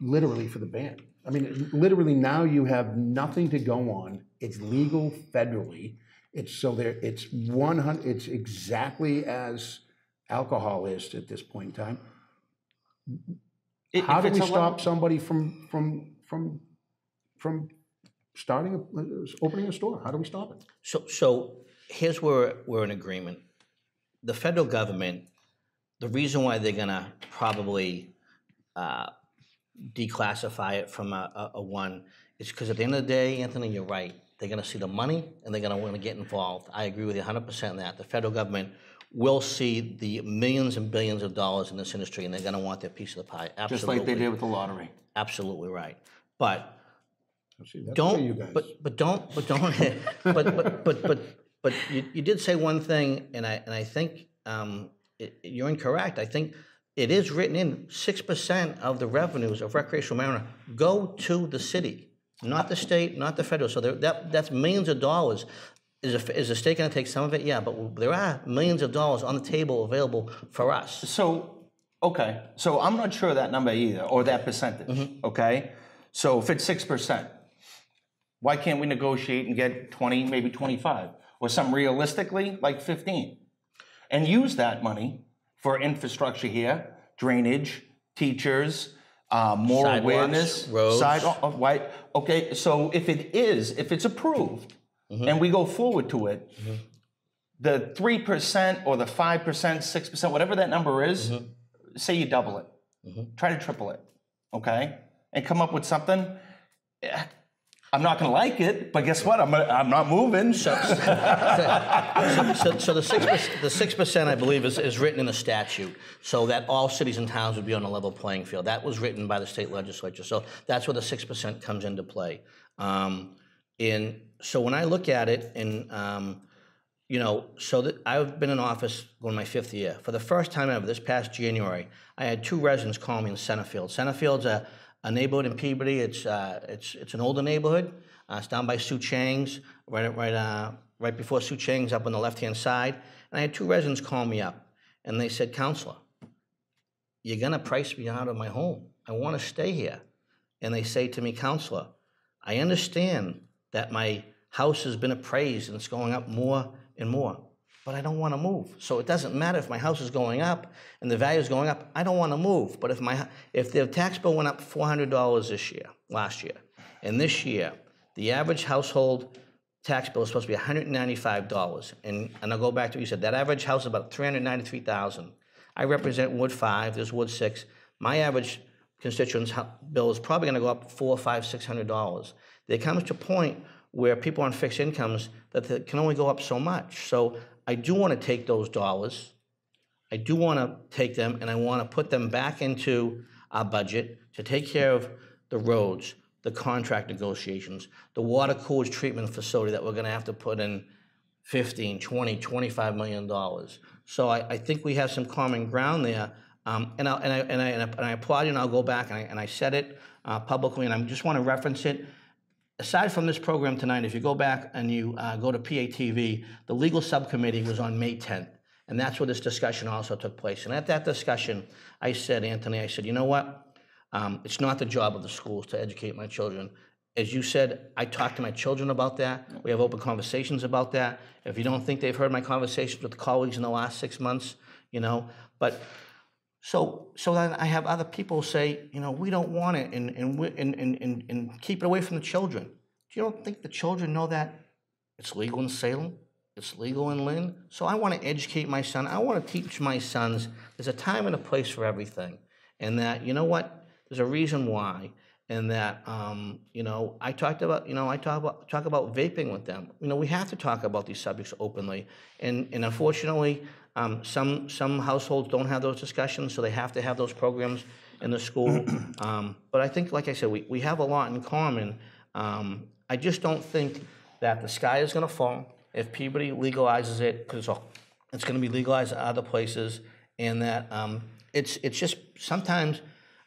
C: literally for the band? I mean, literally now you have nothing to go on. It's legal federally. It's so there, it's one hundred, it's exactly as alcohol is at this point in time.
B: I-
C: How do we stop somebody from, from, from, from starting, a- opening a store? How do we stop it?
D: So, so here's where we're in agreement. The federal government, the reason why they're gonna probably uh, declassify it from a, a, a one is because at the end of the day, Anthony, you're right. They're gonna see the money and they're gonna wanna get involved. I agree with you 100% on that. The federal government will see the millions and billions of dollars in this industry and they're gonna want their piece of the pie. Absolutely.
B: Just like they did with the lottery.
D: Absolutely right. But
C: See, that's where you
D: don't,
C: guys-
D: but, but don't, but don't, but, but, but, but, but you, you did say one thing, and I, and I think, um, it- you're incorrect. I think it is written in, six percent of the revenues of recreational marijuana go to the city, not the state, not the federal. So there, that, that's millions of dollars. Is, a, is the state gonna take some of it? Yeah, but there are millions of dollars on the table available for us.
B: So, okay, so I'm not sure of that number either, or that percentage, okay? So if it's six percent, why can't we negotiate and get twenty, maybe twenty-five? Or some realistically, like fifteen? And use that money for infrastructure here, drainage, teachers, uh, more
D: Sidewalks,
B: awareness.
D: roads.
B: Side, oh, oh, why, okay, so if it is, if it's approved, mm-hmm. and we go forward to it, mm-hmm. the three percent or the five percent, six percent, whatever that number is, mm-hmm. say you double it, try to triple it, okay, and come up with something. Eh, I'm not going to like it, but guess what? I'm I'm not moving.
D: So, so the six, the six percent, I believe, is, is written in the statute, so that all cities and towns would be on a level playing field. That was written by the state legislature, so that's where the six percent comes into play. Um, and so when I look at it, and um, you know, so that I've been in office going my fifth year. For the first time ever, this past January, I had two residents call me in Centerfield. Centerfield's a, a neighborhood in Peabody. It's uh, it's it's an older neighborhood. Uh, it's down by Sue Chang's, right right uh, right before Sue Chang's, up on the left hand side. And I had two residents call me up, and they said, "Councilor, you're gonna price me out of my home. I want to stay here." And they say to me, "Councilor, I understand that my house has been appraised and it's going up more and more, but I don't want to move. So it doesn't matter if my house is going up and the value is going up. I don't want to move. But if my if the tax bill went up four hundred dollars this year, last year, and this year, the average household tax bill is supposed to be one hundred and ninety-five dollars. And I'll go back to what you said. That average house is about three hundred ninety-three thousand. I represent Wood Five. There's Wood Six. My average constituent's bill is probably going to go up four, five, six hundred dollars. There comes to a point where people on fixed incomes that can only go up so much. So I do want to take those dollars. I do want to take them and I want to put them back into our budget to take care of the roads, the contract negotiations, the water cooled treatment facility that we're going to have to put in 15, 20, 25 million dollars. So I, I think we have some common ground there. Um, and, I, and, I, and, I, and I applaud you, and I'll go back, and I, and I said it uh, publicly, and I just want to reference it. Aside from this program tonight, if you go back and you uh, go to PATV, the legal subcommittee was on May 10th, and that's where this discussion also took place. And at that discussion, I said, Anthony, I said, you know what? Um, it's not the job of the schools to educate my children. As you said, I talk to my children about that. We have open conversations about that. If you don't think they've heard my conversations with colleagues in the last six months, you know, but so so then I have other people say, you know, we don't want it and and, and, and, and keep it away from the children. Do you don't think the children know that it's legal in Salem? It's legal in Lynn. So I want to educate my son. I want to teach my sons there's a time and a place for everything. And that, you know what, there's a reason why. And that, um, you know, I talked about, you know, I talk about, talk about vaping with them. You know, we have to talk about these subjects openly. And, and unfortunately, um, some, some households don't have those discussions, so they have to have those programs in the school. um, but I think, like I said, we, we have a lot in common. Um, I just don't think that the sky is going to fall if Peabody legalizes it, because it's, it's going to be legalized in other places, and that um, it's, it's just sometimes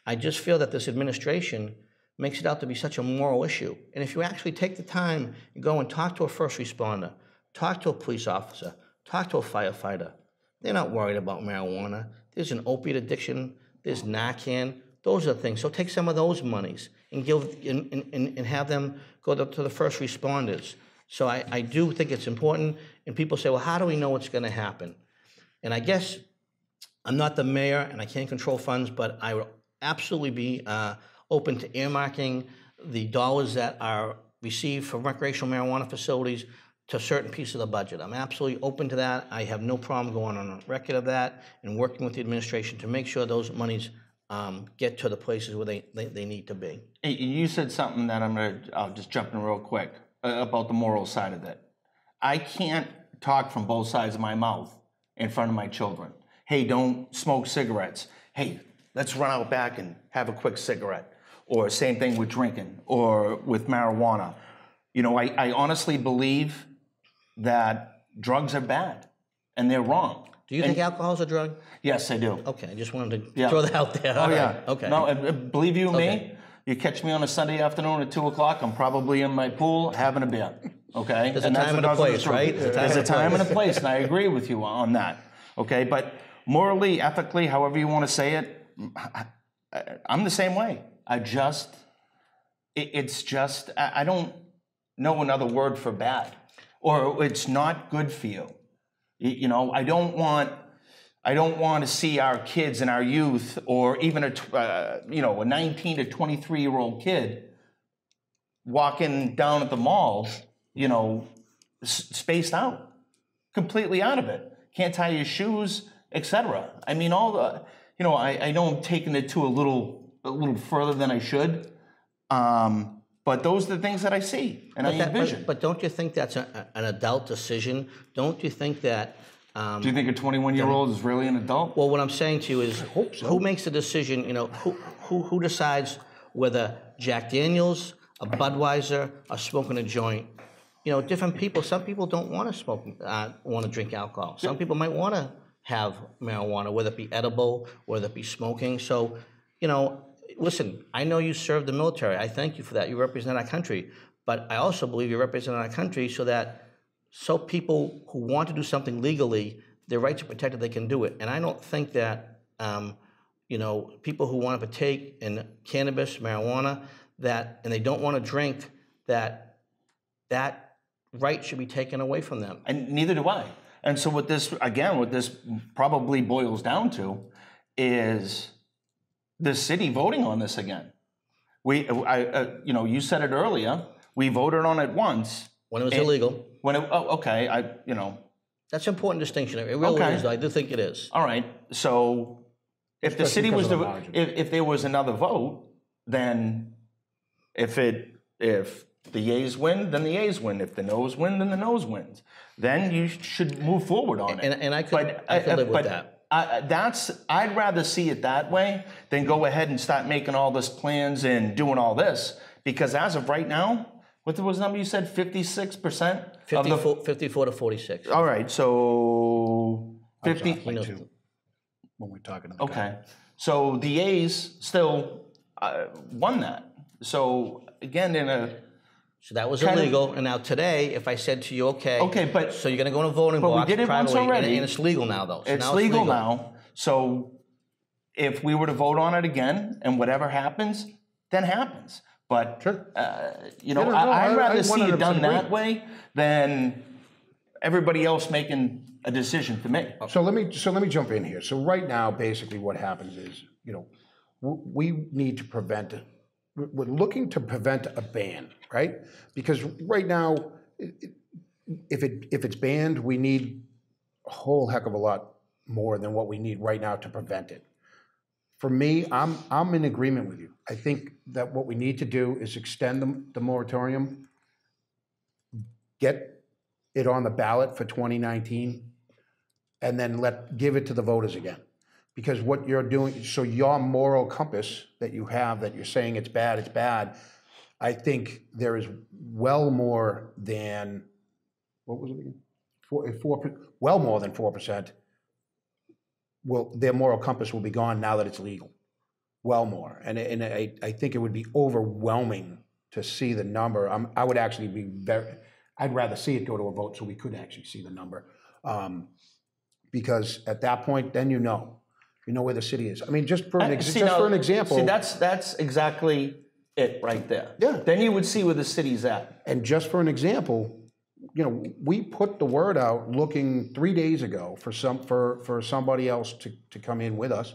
D: I just feel that this administration makes it out to be such a moral issue. And if you actually take the time and go and talk to a first responder, talk to a police officer, talk to a firefighter, they're not worried about marijuana. There's an opiate addiction, there's Narcan, those are the things. So take some of those monies and give and, and, and have them go to, to the first responders. So I, I do think it's important. And people say, well, how do we know what's going to happen? And I guess I'm not the mayor and I can't control funds, but I will absolutely be uh, open to earmarking the dollars that are received from recreational marijuana facilities to a certain piece of the budget. I'm absolutely open to that. I have no problem going on record of that and working with the administration to make sure those monies um, get to the places where they, they, they need to be.
B: You said something that I'm gonna, I'll just jump in real quick, uh, about the moral side of it. I can't talk from both sides of my mouth in front of my children. Hey, don't smoke cigarettes. Hey, let's run out back and have a quick cigarette. Or same thing with drinking or with marijuana. You know, I, I honestly believe that drugs are bad and they're wrong.
D: Do you think alcohol is a drug?
B: Yes, I do.
D: Okay, I just wanted to
B: Yeah.
D: throw that out there.
B: Oh,
D: All right,
B: yeah.
D: Okay.
B: No, believe you me, you catch me on a Sunday afternoon at two o'clock, I'm probably in my pool having a beer, okay?
D: There's a
B: And that's
D: time and a place, right? There's a time
B: There's a
D: and a
B: time and a
D: place.
B: and I agree with you on that, okay? But morally, ethically, however you want to say it, I'm the same way. I just, it's just, I don't know another word for bad, or it's not good for you. You, know, I don't want, I don't want to see our kids and our youth, or even a uh, you know a 19 to 23 year old kid walking down at the mall, you know, spaced out, completely out of it. Can't tie your shoes, etc. I mean, all the you know, I, I know I'm taking it to a little a little further than I should, um, but those are the things that I see and I
D: That- but-
B: envision.
D: But don't you think that's a- an adult decision? Don't you think that, um,
B: Do you think a 21 year old is really an adult?
D: well, what I'm saying to you is, who makes the decision, you know, who, who, who decides whether Jack Daniels, a Budweiser, are smoking a joint? You know, different people, some people don't want to smoke, uh, want to drink alcohol. Some people might want to have marijuana, whether it be edible, whether it be smoking. So, you know, listen, I know you served the military. I thank you for that. You represent our country. But I also believe you represent our country so that so people who want to do something legally, their rights are protected, they can do it. And I don't think that, um, you know, people who want to partake in cannabis, marijuana, that, and they don't want to drink, that that right should be taken away from them.
B: and neither do I. And so what this again, what this probably boils down to is the city voting on this again. We, I, uh, you know, you said it earlier. We voted on it once
D: When it was illegal,
B: when it. Oh, okay. I, you know,
D: that's an important distinction. It really
B: Okay.
D: is. I do think it is.
B: all right. So if the city was
C: because the
B: if, if there was another vote, then if it if the yeas win, then the yeas win. If the noes win, then the noes wins. Then you should move forward on it.
D: And, and I could,
B: But
D: I could live with
B: but
D: that.
B: I, that's I'd rather see it that way than go ahead and start making all this plans and doing all this because as of right now, what was the number you said? Fifty six percent
D: 54, 54 to 46.
B: All right, so fifty.
C: Like two, when we're talking to the guy.
B: Okay, so the A's still uh, won that. So again, in a
D: So that was
B: Kind of-
D: illegal, and now today, if I said to you, okay,
B: Okay, but-
D: so you're going to go in a voting
B: but we
D: box
B: did it once
D: privately, and,
B: already.
D: and it's legal now, though. So
B: it's
D: now
B: legal now. So if we were to vote on it again, and whatever happens, then happens. But uh, you know,
C: Yeah, no,
B: I, I'd rather
C: I
B: see it done that way than everybody else making a decision for me.
C: So let me, so let me jump in here. So right now, basically what happens is, you know, w- we need to prevent, we're looking to prevent a ban, right? Because right now, if it, if it's banned, we need a whole heck of a lot more than what we need right now to prevent it. For me, I'm, I'm in agreement with you. I think that what we need to do is extend the, the moratorium, get it on the ballot for 2019, and then let, give it to the voters again. Because what you're doing, so your moral compass that you have, that you're saying it's bad, it's bad, I think there is well more than, what was it again? Four, four, well more than four percent. Will, their moral compass will be gone now that it's legal. Well more. And, and I, I think it would be overwhelming to see the number. I'm, I would actually be very, I'd rather see it go to a vote so we could actually see the number. Um, because at that point, then you know, you know where the city is. I mean, just for an, ex-
B: See,
C: just
B: now-
C: for an example.
B: See, that's that's exactly it right there.
C: Yeah.
B: Then you would see where the city's at.
C: And just for an example, you know, we put the word out looking three days ago for some, for, for somebody else to, to come in with us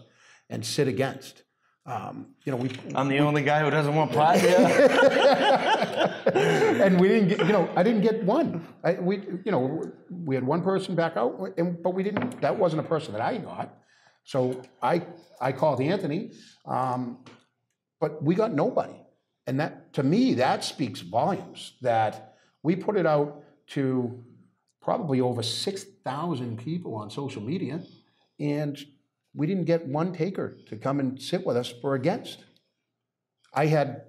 C: and sit against. Um, You know, we,
B: I'm the only guy who doesn't want here.
C: and we didn't get, you know, I didn't get one. I, we, you know, we had one person back out, and, but we didn't, that wasn't a person that I got. So I, I called Anthony, um, but we got nobody. And that, to me, that speaks volumes, that we put it out to probably over 6,000 people on social media, and we didn't get one taker to come and sit with us for against. I had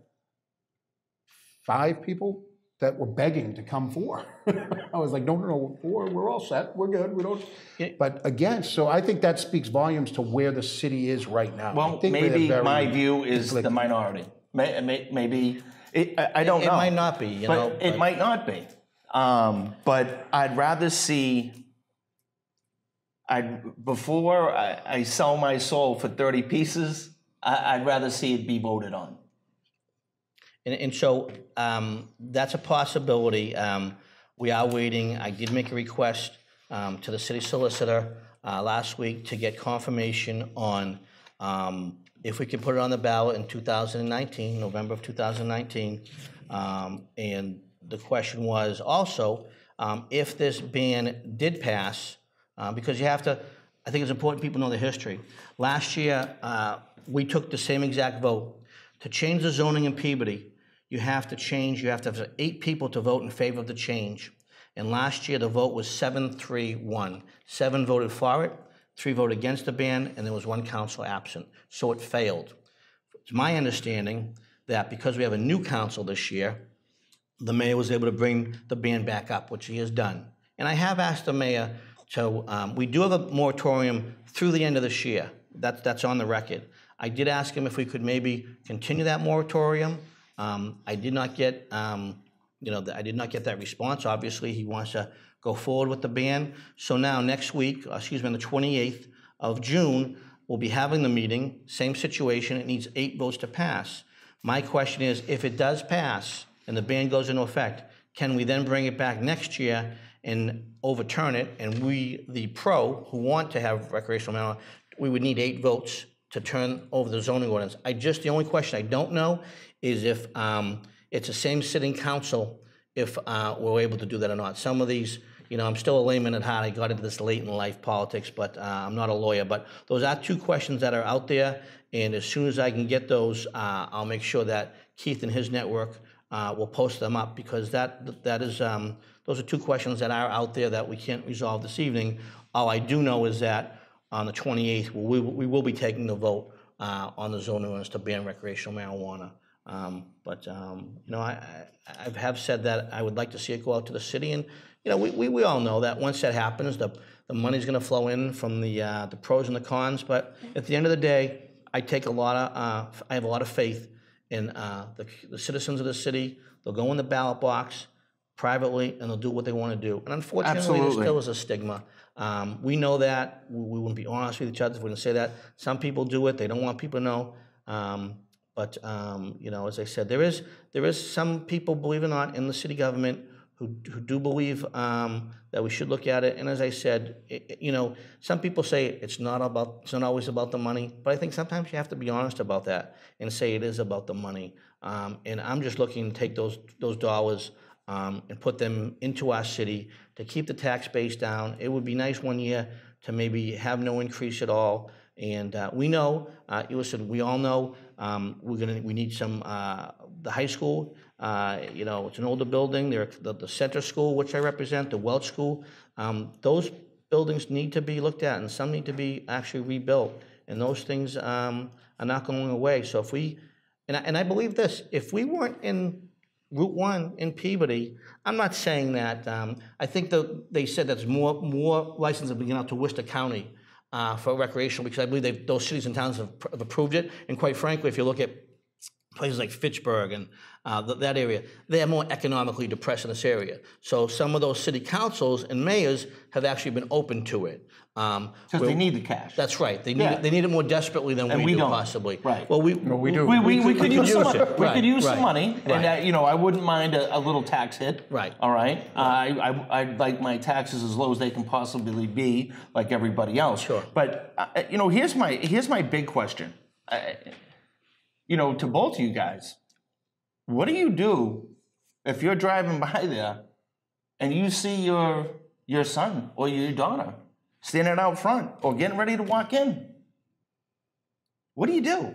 C: five people that were begging to come for. I was like, no, no, no, four, we're all set, we're good, we don't.
D: Yeah.
C: But again, so I think that speaks volumes to where the city is right now.
B: Well, maybe my view is the minority. May, may, maybe it, I, I don't
D: It
B: know.
D: It might not be, you
B: but
D: know,
B: it
D: but-
B: might not be. Um, but I'd rather see. I before I, I sell my soul for thirty pieces. I, I'd rather see it be voted on.
D: And, and so um, that's a possibility. Um, we are waiting. I did make a request um, to the city solicitor uh, last week to get confirmation on um, if we can put it on the ballot in 2019, November of 2019. Um, And the question was also, um, if this ban did pass, uh, because you have to, I think it's important people know the history. Last year, uh, we took the same exact vote. To change the zoning in Peabody, you have to change, you have to have eight people to vote in favor of the change. And last year, the vote was seven, three, one. Seven voted for it, three voted against the ban, and there was one council absent. So it failed. It's my understanding that because we have a new council this year, the mayor was able to bring the ban back up, which he has done. And I have asked the mayor to, um, we do have a moratorium through the end of this year. That's, that's on the record. I did ask him if we could maybe continue that moratorium. Um, I did not get, um, you know, I did not get that response. Obviously, he wants to go forward with the ban. So now, next week, uh, excuse me, on the 28th of June, we'll be having the meeting, same situation, it needs eight votes to pass. My question is, if it does pass and the ban goes into effect, can we then bring it back next year and overturn it? And we, the pro, who want to have recreational marijuana, we would need eight votes to turn over the zoning ordinance. I just, the only question I don't know is if um, it's the same sitting council, if uh, we're able to do that or not. Some of these, you know, I'm still a layman at heart. I got into this late in life politics, but uh, I'm not a lawyer. But those are two questions that are out there, and as soon as I can get those, uh, I'll make sure that Keith and his network uh, will post them up because that that is um, those are two questions that are out there that we can't resolve this evening. All I do know is that on the 28th, we, we will be taking the vote uh, on the zoning ordinance to ban recreational marijuana. Um, But, um, you know, I, I I have said that I would like to see it go out to the city, and, you know, we, we, we all know that once that happens, the, the money's gonna flow in from the, uh, the pros and the cons, but at the end of the day, I take a lot of, uh, I have a lot of faith in uh, the, the citizens of the city. They'll go in the ballot box privately, and they'll do what they want to do. And unfortunately, there still is a stigma. Um, we know that. We, we wouldn't be honest with each other if we didn't say that. Some people do it. They don't want people to know. But um, you know, as I said, there is there is some people, believe it or not, in the city government who, who do believe um, that we should look at it. And as I said, i i- you know, some people say it's not about it's not always about the money, but I think sometimes you have to be honest about that and say it is about the money. Um, and I'm just looking to take those those dollars um, and put them into our city to keep the tax base down. It would be nice one year to maybe have no increase at all. And uh, we know, listen, we all know um, we're gonna we need some uh, the high school. Uh, you know, it's an older building. There, the, the center school, which I represent, the Welch School. Um, those buildings need to be looked at, and some need to be actually rebuilt. And those things um, are not going away. So if we, and I, and I believe this, if we weren't in Route One in Peabody. I'm not saying that. Um, I think that they said that's more more licenses given out to Worcester County uh, for recreational because I believe those cities and towns have, pr- have approved it. And quite frankly, if you look at places like Fitchburg and uh, th- that area, they are more economically depressed in this area. So some of those city councils and mayors have actually been open to it. Um,
B: Because they need the cash.
D: that's right. They need
B: Yeah.
D: it, they need it more desperately than
B: And
D: we,
B: we
D: do
B: don't.
D: possibly.
B: Right.
D: Well, we
C: we do.
B: We, we, we could use some money. We
D: Right,
B: could use some
D: right,
B: money, and uh, you know, I wouldn't mind a, a little tax hit.
D: Right.
B: All right. I, I I'd like my taxes as low as they can possibly be, like everybody else.
D: Sure.
B: But uh, you know, here's my here's my big question. I, you know, to both of you guys, what do you do if you're driving by there and you see your your son or your daughter standing out front or getting ready to walk in? What do you do?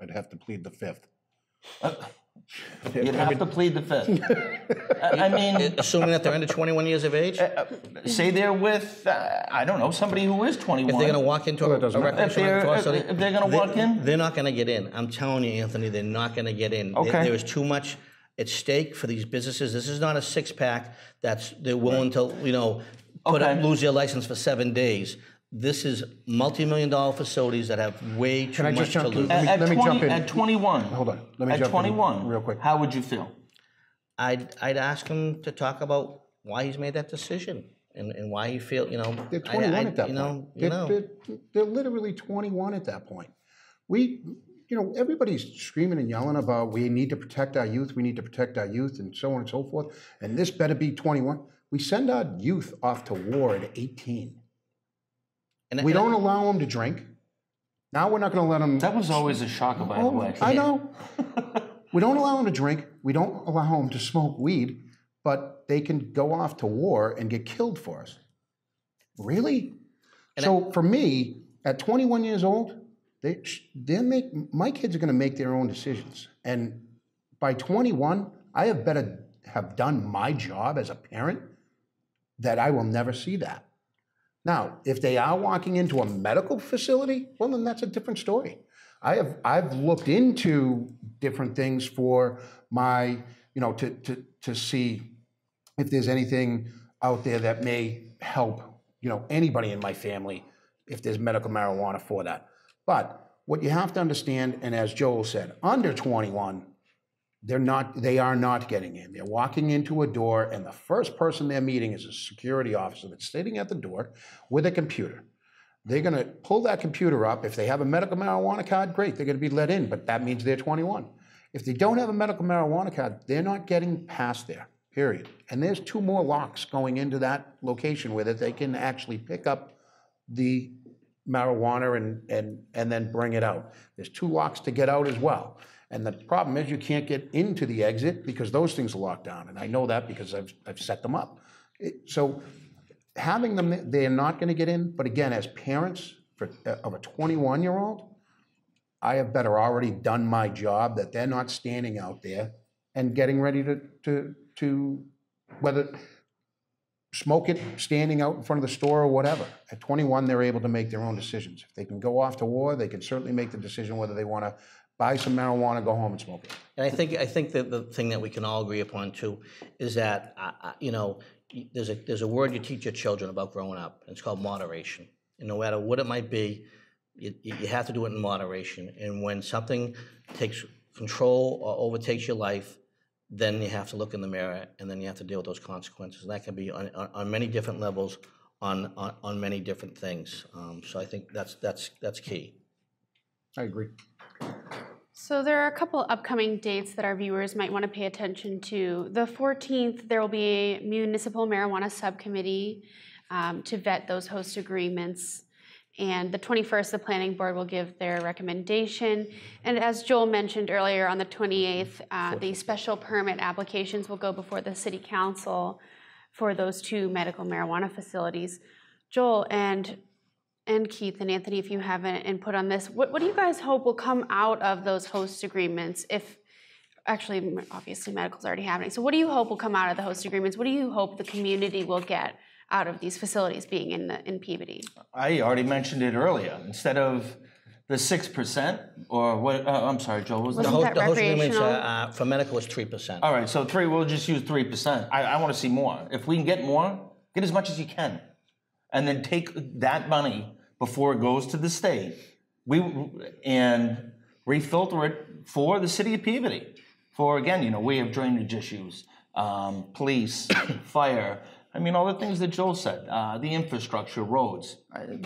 C: I'd have to plead the fifth.
B: Uh, you'd have to plead the fifth. I I mean, uh,
D: assuming that they're under 21 years of age, uh,
B: say they're with, uh, I don't know, somebody who is 21.
D: if they're going to walk into a, a
C: matter.
D: recreational
B: If they're-
D: facility,
B: if they're gonna walk in?
D: they're not going to get in. I'm telling you, Anthony, they're not going to get in. There-
B: Okay.
D: there is too much at stake for these businesses. This is not a six pack that's they're willing to, you know, put up, lose their license for seven days. This is multi-million dollar facilities that have way too
C: I
D: much
C: just
D: to
C: jump to-
D: lose.
C: Let
B: At,
C: me-
B: at
C: let me
B: 20
C: jump in.
B: At 21.
C: Hold on, let me
B: At
C: jump in
B: 21.
C: real quick.
B: How would you feel?
D: I'd, I'd ask him to talk about why he's made that decision and, and why he feel, you know.
C: They're 21
D: I-
C: at that
D: you
C: point.
D: know, You
C: They're,
D: know.
C: they're, they're literally 21 at that point. We, you know, everybody's screaming and yelling about we need to protect our youth, we need to protect our youth, and so on and so forth. And this better be 21. We send our youth off to war at 18.
D: And-
C: We
D: and-
C: don't allow them to drink. Now we're not going to let them.
B: That was always a shocker, by the way.
C: I know. we don't allow them to drink. We don't allow them to smoke weed, but they can go off to war and get killed for us. Really? so for me, at 21 years old, they they make my kids are going to make their own decisions, and by 21, I have better have done my job as a parent that I will never see that. Now, if they are walking into a medical facility, well, then that's a different story. I have I've looked into different things for my, you know, to to to see if there's anything out there that may help, you know, anybody in my family if there's medical marijuana for that. But what you have to understand, and as Joel said, under 21, they're not they are not getting in. They're walking into a door and the first person they're meeting is a security officer that's sitting at the door with a computer. They're going to pull that computer up. If they have a medical marijuana card great they're going to be let in but that means they're 21 if they don't have a medical marijuana card they're not getting past there period. And there's two more locks going into that location where that they can actually pick up the marijuana and, and, and then bring it out. There's two locks to get out as well. And the problem is you can't get into the exit because those things are locked down. And I know that because I've, I've set them up. It- So having them, they're not going to get in. But again, as parents for, uh, of a 21-year-old, I have better already done my job that they're not standing out there and getting ready to, to, to whether smoke it standing out in front of the store or whatever. At 21, they're able to make their own decisions. If they can go off to war, they can certainly make the decision whether they want to buy some marijuana, go home and smoke it.
D: And I think, I think that the thing that we can all agree upon too is that, uh, you know, there's a, there's a word you teach your children about growing up, and it's called moderation. And no matter what it might be, you, you you have to do it in moderation. And when something takes control or overtakes your life, then you have to look in the mirror and then you have to deal with those consequences. And that can be on, on, on many different levels, on, on, on many different things. Um, so I think that's, that's, that's key.
C: I agree.
A: So there are a couple upcoming dates that our viewers might want to pay attention to. The 14th, there will be a municipal marijuana subcommittee um, to vet those host agreements. And the 21st, the planning board will give their recommendation. And as Joel mentioned earlier, on the 28th, uh, the special permit applications will go before the city council for those two medical marijuana facilities. Joel and and Keith and Anthony, if you have an input on this, what, what do you guys hope will come out of those host agreements? If actually, m- obviously, medical's already happening. So, what do you hope will come out of the host agreements? What do you hope the community will get out of these facilities being in the in Peabody?
B: I already mentioned it earlier. Instead of the six percent, or what, uh, I'm sorry, Joe, what was
D: The
B: that?
A: Wasn't
D: host,
A: that
D: the host agreements uh, uh, for medical is three percent.
B: All right, so three, we'll just use three percent. I, I wanna see more. If we can get more, get as much as you can. And then take that money before it goes to the state, we, and refilter it for the city of Peabody. For, again, you know, we have drainage issues, um, police, fire, I mean, all the things that Joel said, uh, the infrastructure, roads.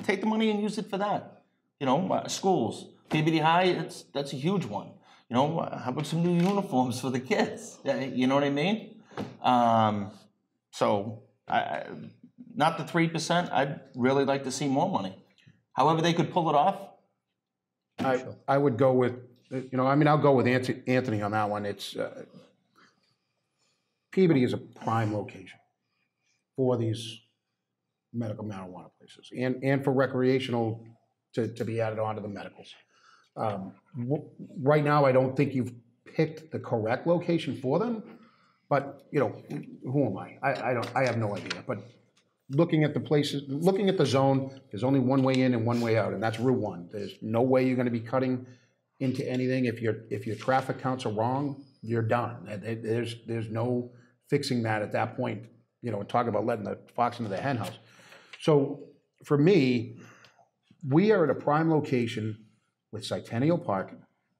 B: Take the money and use it for that. You know, uh, schools, Peabody High, it's, that's a huge one. You know, uh, how about some new uniforms for the kids? You know what I mean? Um, so, I, not the three percent, I'd really like to see more money. However, they could pull it off,
C: I, I would go with, you know, I mean, I'll go with Anthony on that one. It's, uh, Peabody is a prime location for these medical marijuana places and, and for recreational to, to be added onto the medicals. Um, w- Right now, I don't think you've picked the correct location for them, but, you know, who am I? I, I don't, I have no idea, but looking at the places, looking at the zone, there's only one way in and one way out, and that's Route One. There's no way you're gonna be cutting into anything. If your, if your traffic counts are wrong, you're done. There's, there's no fixing that at that point, you know, talk about letting the fox into the hen house. So for me, we are at a prime location with Centennial Park,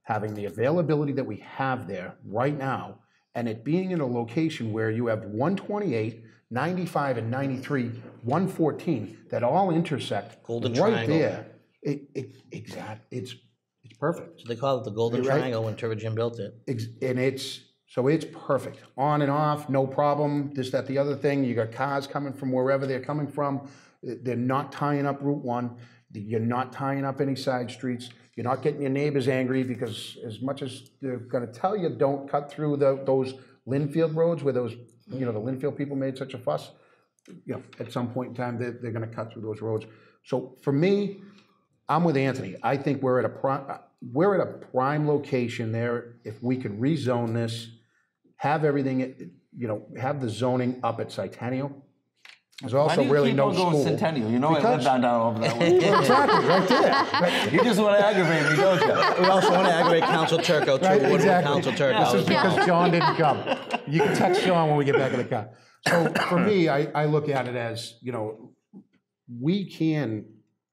C: having the availability that we have there right now, and it being in a location where you have 128, 95, and 93, 114 that all intersect
D: Golden
C: right
D: triangle.
C: there. It, it, exact, it's, it's perfect.
D: So they call it the Golden
C: Right.
D: Triangle when Turbo Jim built it.
C: Ex- And it's, So it's perfect, on and off, no problem, this, that, the other thing, you got cars coming from wherever they're coming from, they're not tying up Route One, you're not tying up any side streets, you're not getting your neighbors angry, because as much as they're gonna tell you, don't cut through the, those Lynnfield roads where those, you know, the mm. Lynnfield people made such a fuss, you know, at some point in time, they're, they're gonna cut through those roads. So for me, I'm with Anthony. I think we're at a prime, we're at a prime location there. If we could rezone this, have everything, you know, have the zoning up at Centennial. There's
B: Why
C: also
B: do you
C: really
B: keep
C: no
B: on going
C: school.
B: Centennial? You know I live
C: Because-
B: down, down over that way.
C: Exactly, right there. Right-
B: You just want to aggravate me, don't you?
D: We also want to aggravate Council Turco too.
C: Right,
D: Woodward
C: exactly.
D: Council Turco.
C: This is because John didn't come. You can text John when we get back in the car. So for me, I, I look at it as, you know, we can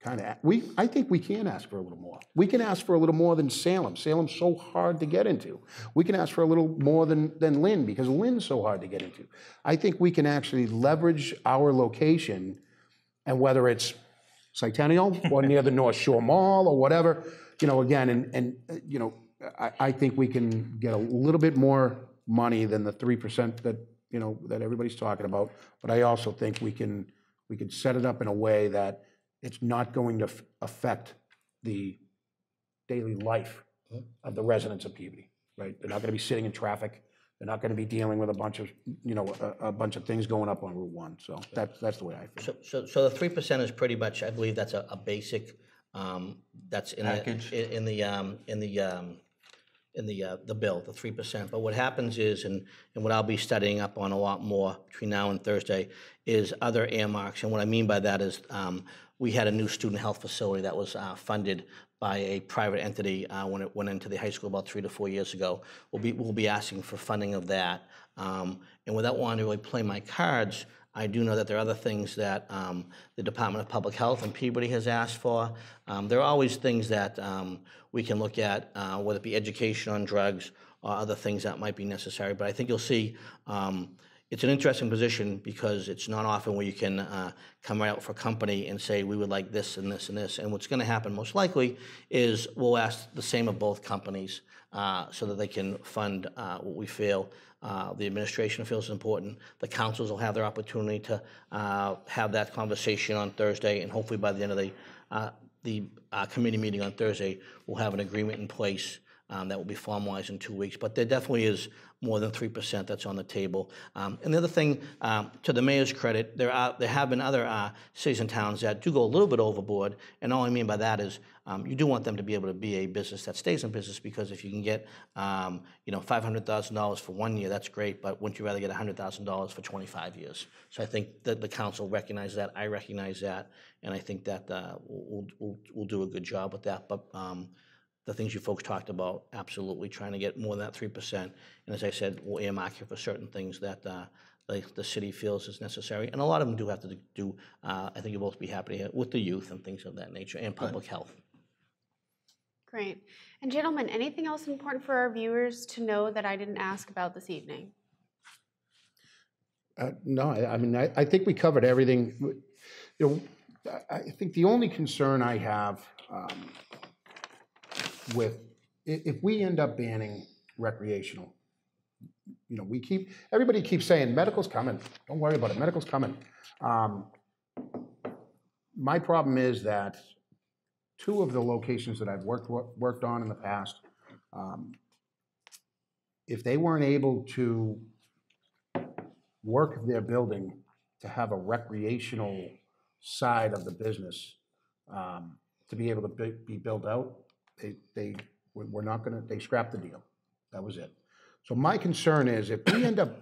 C: kind of, we, I think we can ask for a little more. We can ask for a little more than Salem. Salem's so hard to get into. We can ask for a little more than, than Lynn, because Lynn's so hard to get into. I think we can actually leverage our location, and whether it's Centennial or near the North Shore Mall or whatever, you know, again, and, and, you know, I, I think we can get a little bit more money than the three percent that, you know, that everybody's talking about. But I also think we can, we can set it up in a way that it's not going to f- affect the daily life of the residents of Peabody, right? They're not gonna be sitting in traffic. They're not gonna be dealing with a bunch of, you know, a, a bunch of things going up on Route One. So that's, that's the way I feel.
D: So, so, so the three percent is pretty much, I believe that's a, a basic, um, that's in the,
B: Package.
D: in in the, um, in the, um, in the, uh, the bill, the three percent. But what happens is, and, and what I'll be studying up on a lot more between now and Thursday, is other earmarks. And what I mean by that is, um, we had a new student health facility that was, uh, funded by a private entity, uh, when it went into the high school about three to four years ago. We'll be, we'll be asking for funding of that. Um, and without wanting to really play my cards, I do know that there are other things that um, the Department of Public Health and Peabody has asked for. Um, There are always things that um, we can look at, uh, whether it be education on drugs or other things that might be necessary. But I think you'll see, um, it's an interesting position because it's not often where you can uh, come out for a company and say, we would like this and this and this. And what's going to happen most likely is we'll ask the same of both companies uh, so that they can fund uh, what we feel uh, the administration feels is important. The councils will have their opportunity to uh, have that conversation on Thursday, and hopefully by the end of the, uh, the committee meeting on Thursday, we'll have an agreement in place um, that will be formalized in two weeks. But there definitely is more than 3% that's on the table. Um, And the other thing, um, to the mayor's credit, there are, there have been other uh, cities and towns that do go a little bit overboard. And all I mean by that is, um, you do want them to be able to be a business that stays in business, because if you can get, um, you know, $500,000 for one year, that's great, but wouldn't you rather get $100,000 for 25 years? So I think that the council recognizes that, I recognize that, and I think that uh, we'll, we'll, we'll do a good job with that. But um, the things you folks talked about, absolutely trying to get more than that three percent. And as I said, we'll earmark it for certain things that uh, the, the city feels is necessary. And a lot of them do have to do, uh, I think you'll both be happy to hear, with the youth and things of that nature, and public health.
A: Great. And gentlemen, anything else important for our viewers to know that I didn't ask about this evening?
C: Uh, No, I I mean, I, I think we covered everything. You know, I, I think the only concern I have um, with, if we end up banning recreational, you know, we keep, everybody keeps saying, medical's coming, don't worry about it, medical's coming. Um, My problem is that two of the locations that I've worked, worked on in the past, um, if they weren't able to work their building to have a recreational side of the business, um, to be able to be, be built out, they, they, were not gonna, they scrapped the deal. That was it. So my concern is if we end up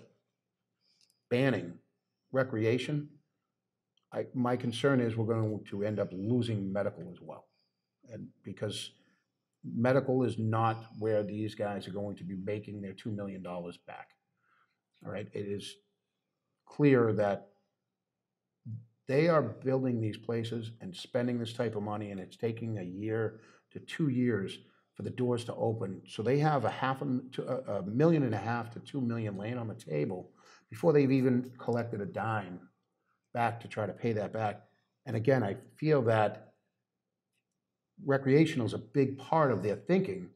C: banning recreation, I, my concern is we're going to end up losing medical as well. And because medical is not where these guys are going to be making their $2 million back. All right, it is clear that they are building these places and spending this type of money, and it's taking a year to two years for the doors to open. So they have a half a, to a, million and a half to two million laying on the table before they've even collected a dime back to try to pay that back. And again, I feel that recreational is a big part of their thinking,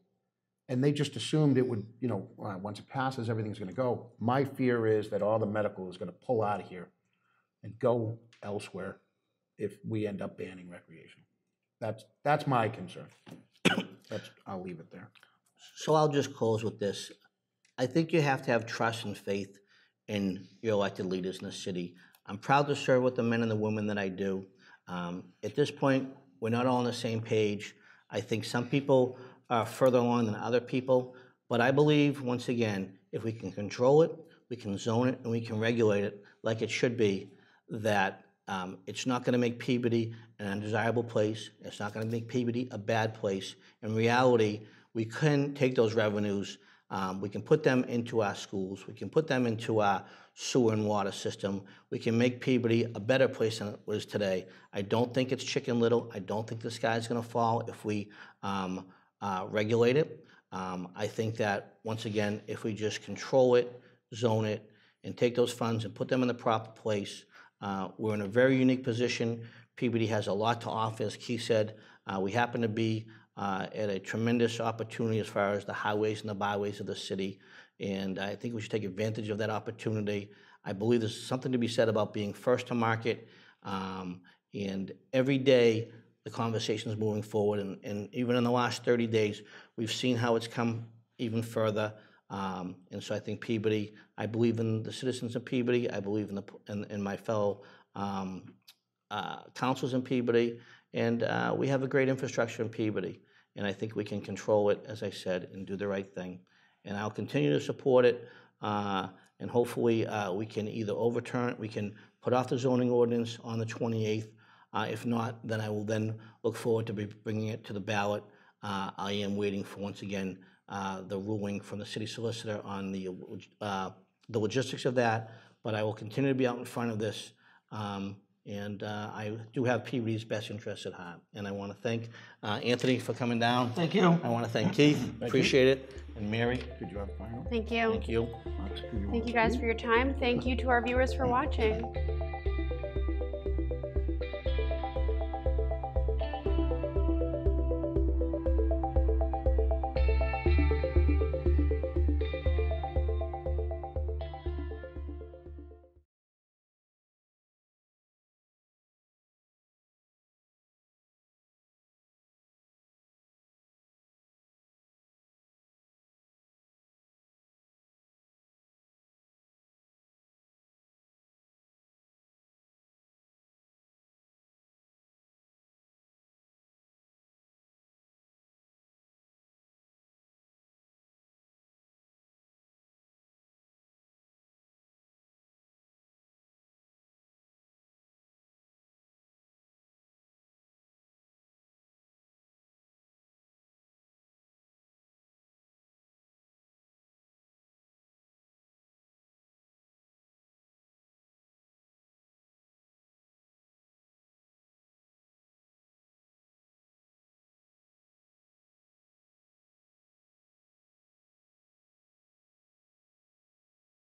C: and they just assumed it would, you know, once it passes, everything's gonna go. My fear is that all the medical is gonna pull out of here and go elsewhere if we end up banning recreational. That's, that's my concern. That's, I'll leave it there.
D: So I'll just close with this. I think you have to have trust and faith in your elected leaders in the city. I'm proud to serve with the men and the women that I do. Um, At this point, we're not all on the same page. I think some people are further along than other people, but I believe, once again, if we can control it, we can zone it, and we can regulate it like it should be, that um, it's not going to make Peabody an undesirable place. It's not going to make Peabody a bad place. In reality, we can take those revenues, um, we can put them into our schools, we can put them into our sewer and water system. We can make Peabody a better place than it was today. I don't think it's chicken little. I don't think the sky's going to fall if we um, uh, regulate it. Um, I think that, once again, if we just control it, zone it, and take those funds and put them in the proper place, uh, we're in a very unique position. Peabody has a lot to offer, as Keith said. Uh, we happen to be uh, at a tremendous opportunity as far as the highways and the byways of the city, and I think we should take advantage of that opportunity. I believe there's something to be said about being first to market, um, and every day the conversation is moving forward, and, and even in the last 30 days, we've seen how it's come even further. Um, and so I think Peabody, I believe in the citizens of Peabody, I believe in the, in, in my fellow um, uh, councils in Peabody, and uh, we have a great infrastructure in Peabody. And I think we can control it, as I said, and do the right thing. And I'll continue to support it, uh, and hopefully uh, we can either overturn it, we can put off the zoning ordinance on the 28th. Uh, If not, then I will then look forward to be bringing it to the ballot. I am waiting for, once again, the ruling from the city solicitor on the, the logistics of that, but I will continue to be out in front of this. um, And uh, I do have Peabody's best interests at heart. And I want to thank uh, Anthony for coming down. Thank you. I want to thank Keith, appreciate it, and Mary,
C: Did you have a final?
A: Thank you.
D: thank you.
C: Max, do you
A: Thank you guys for your time. Thank you to our viewers for watching.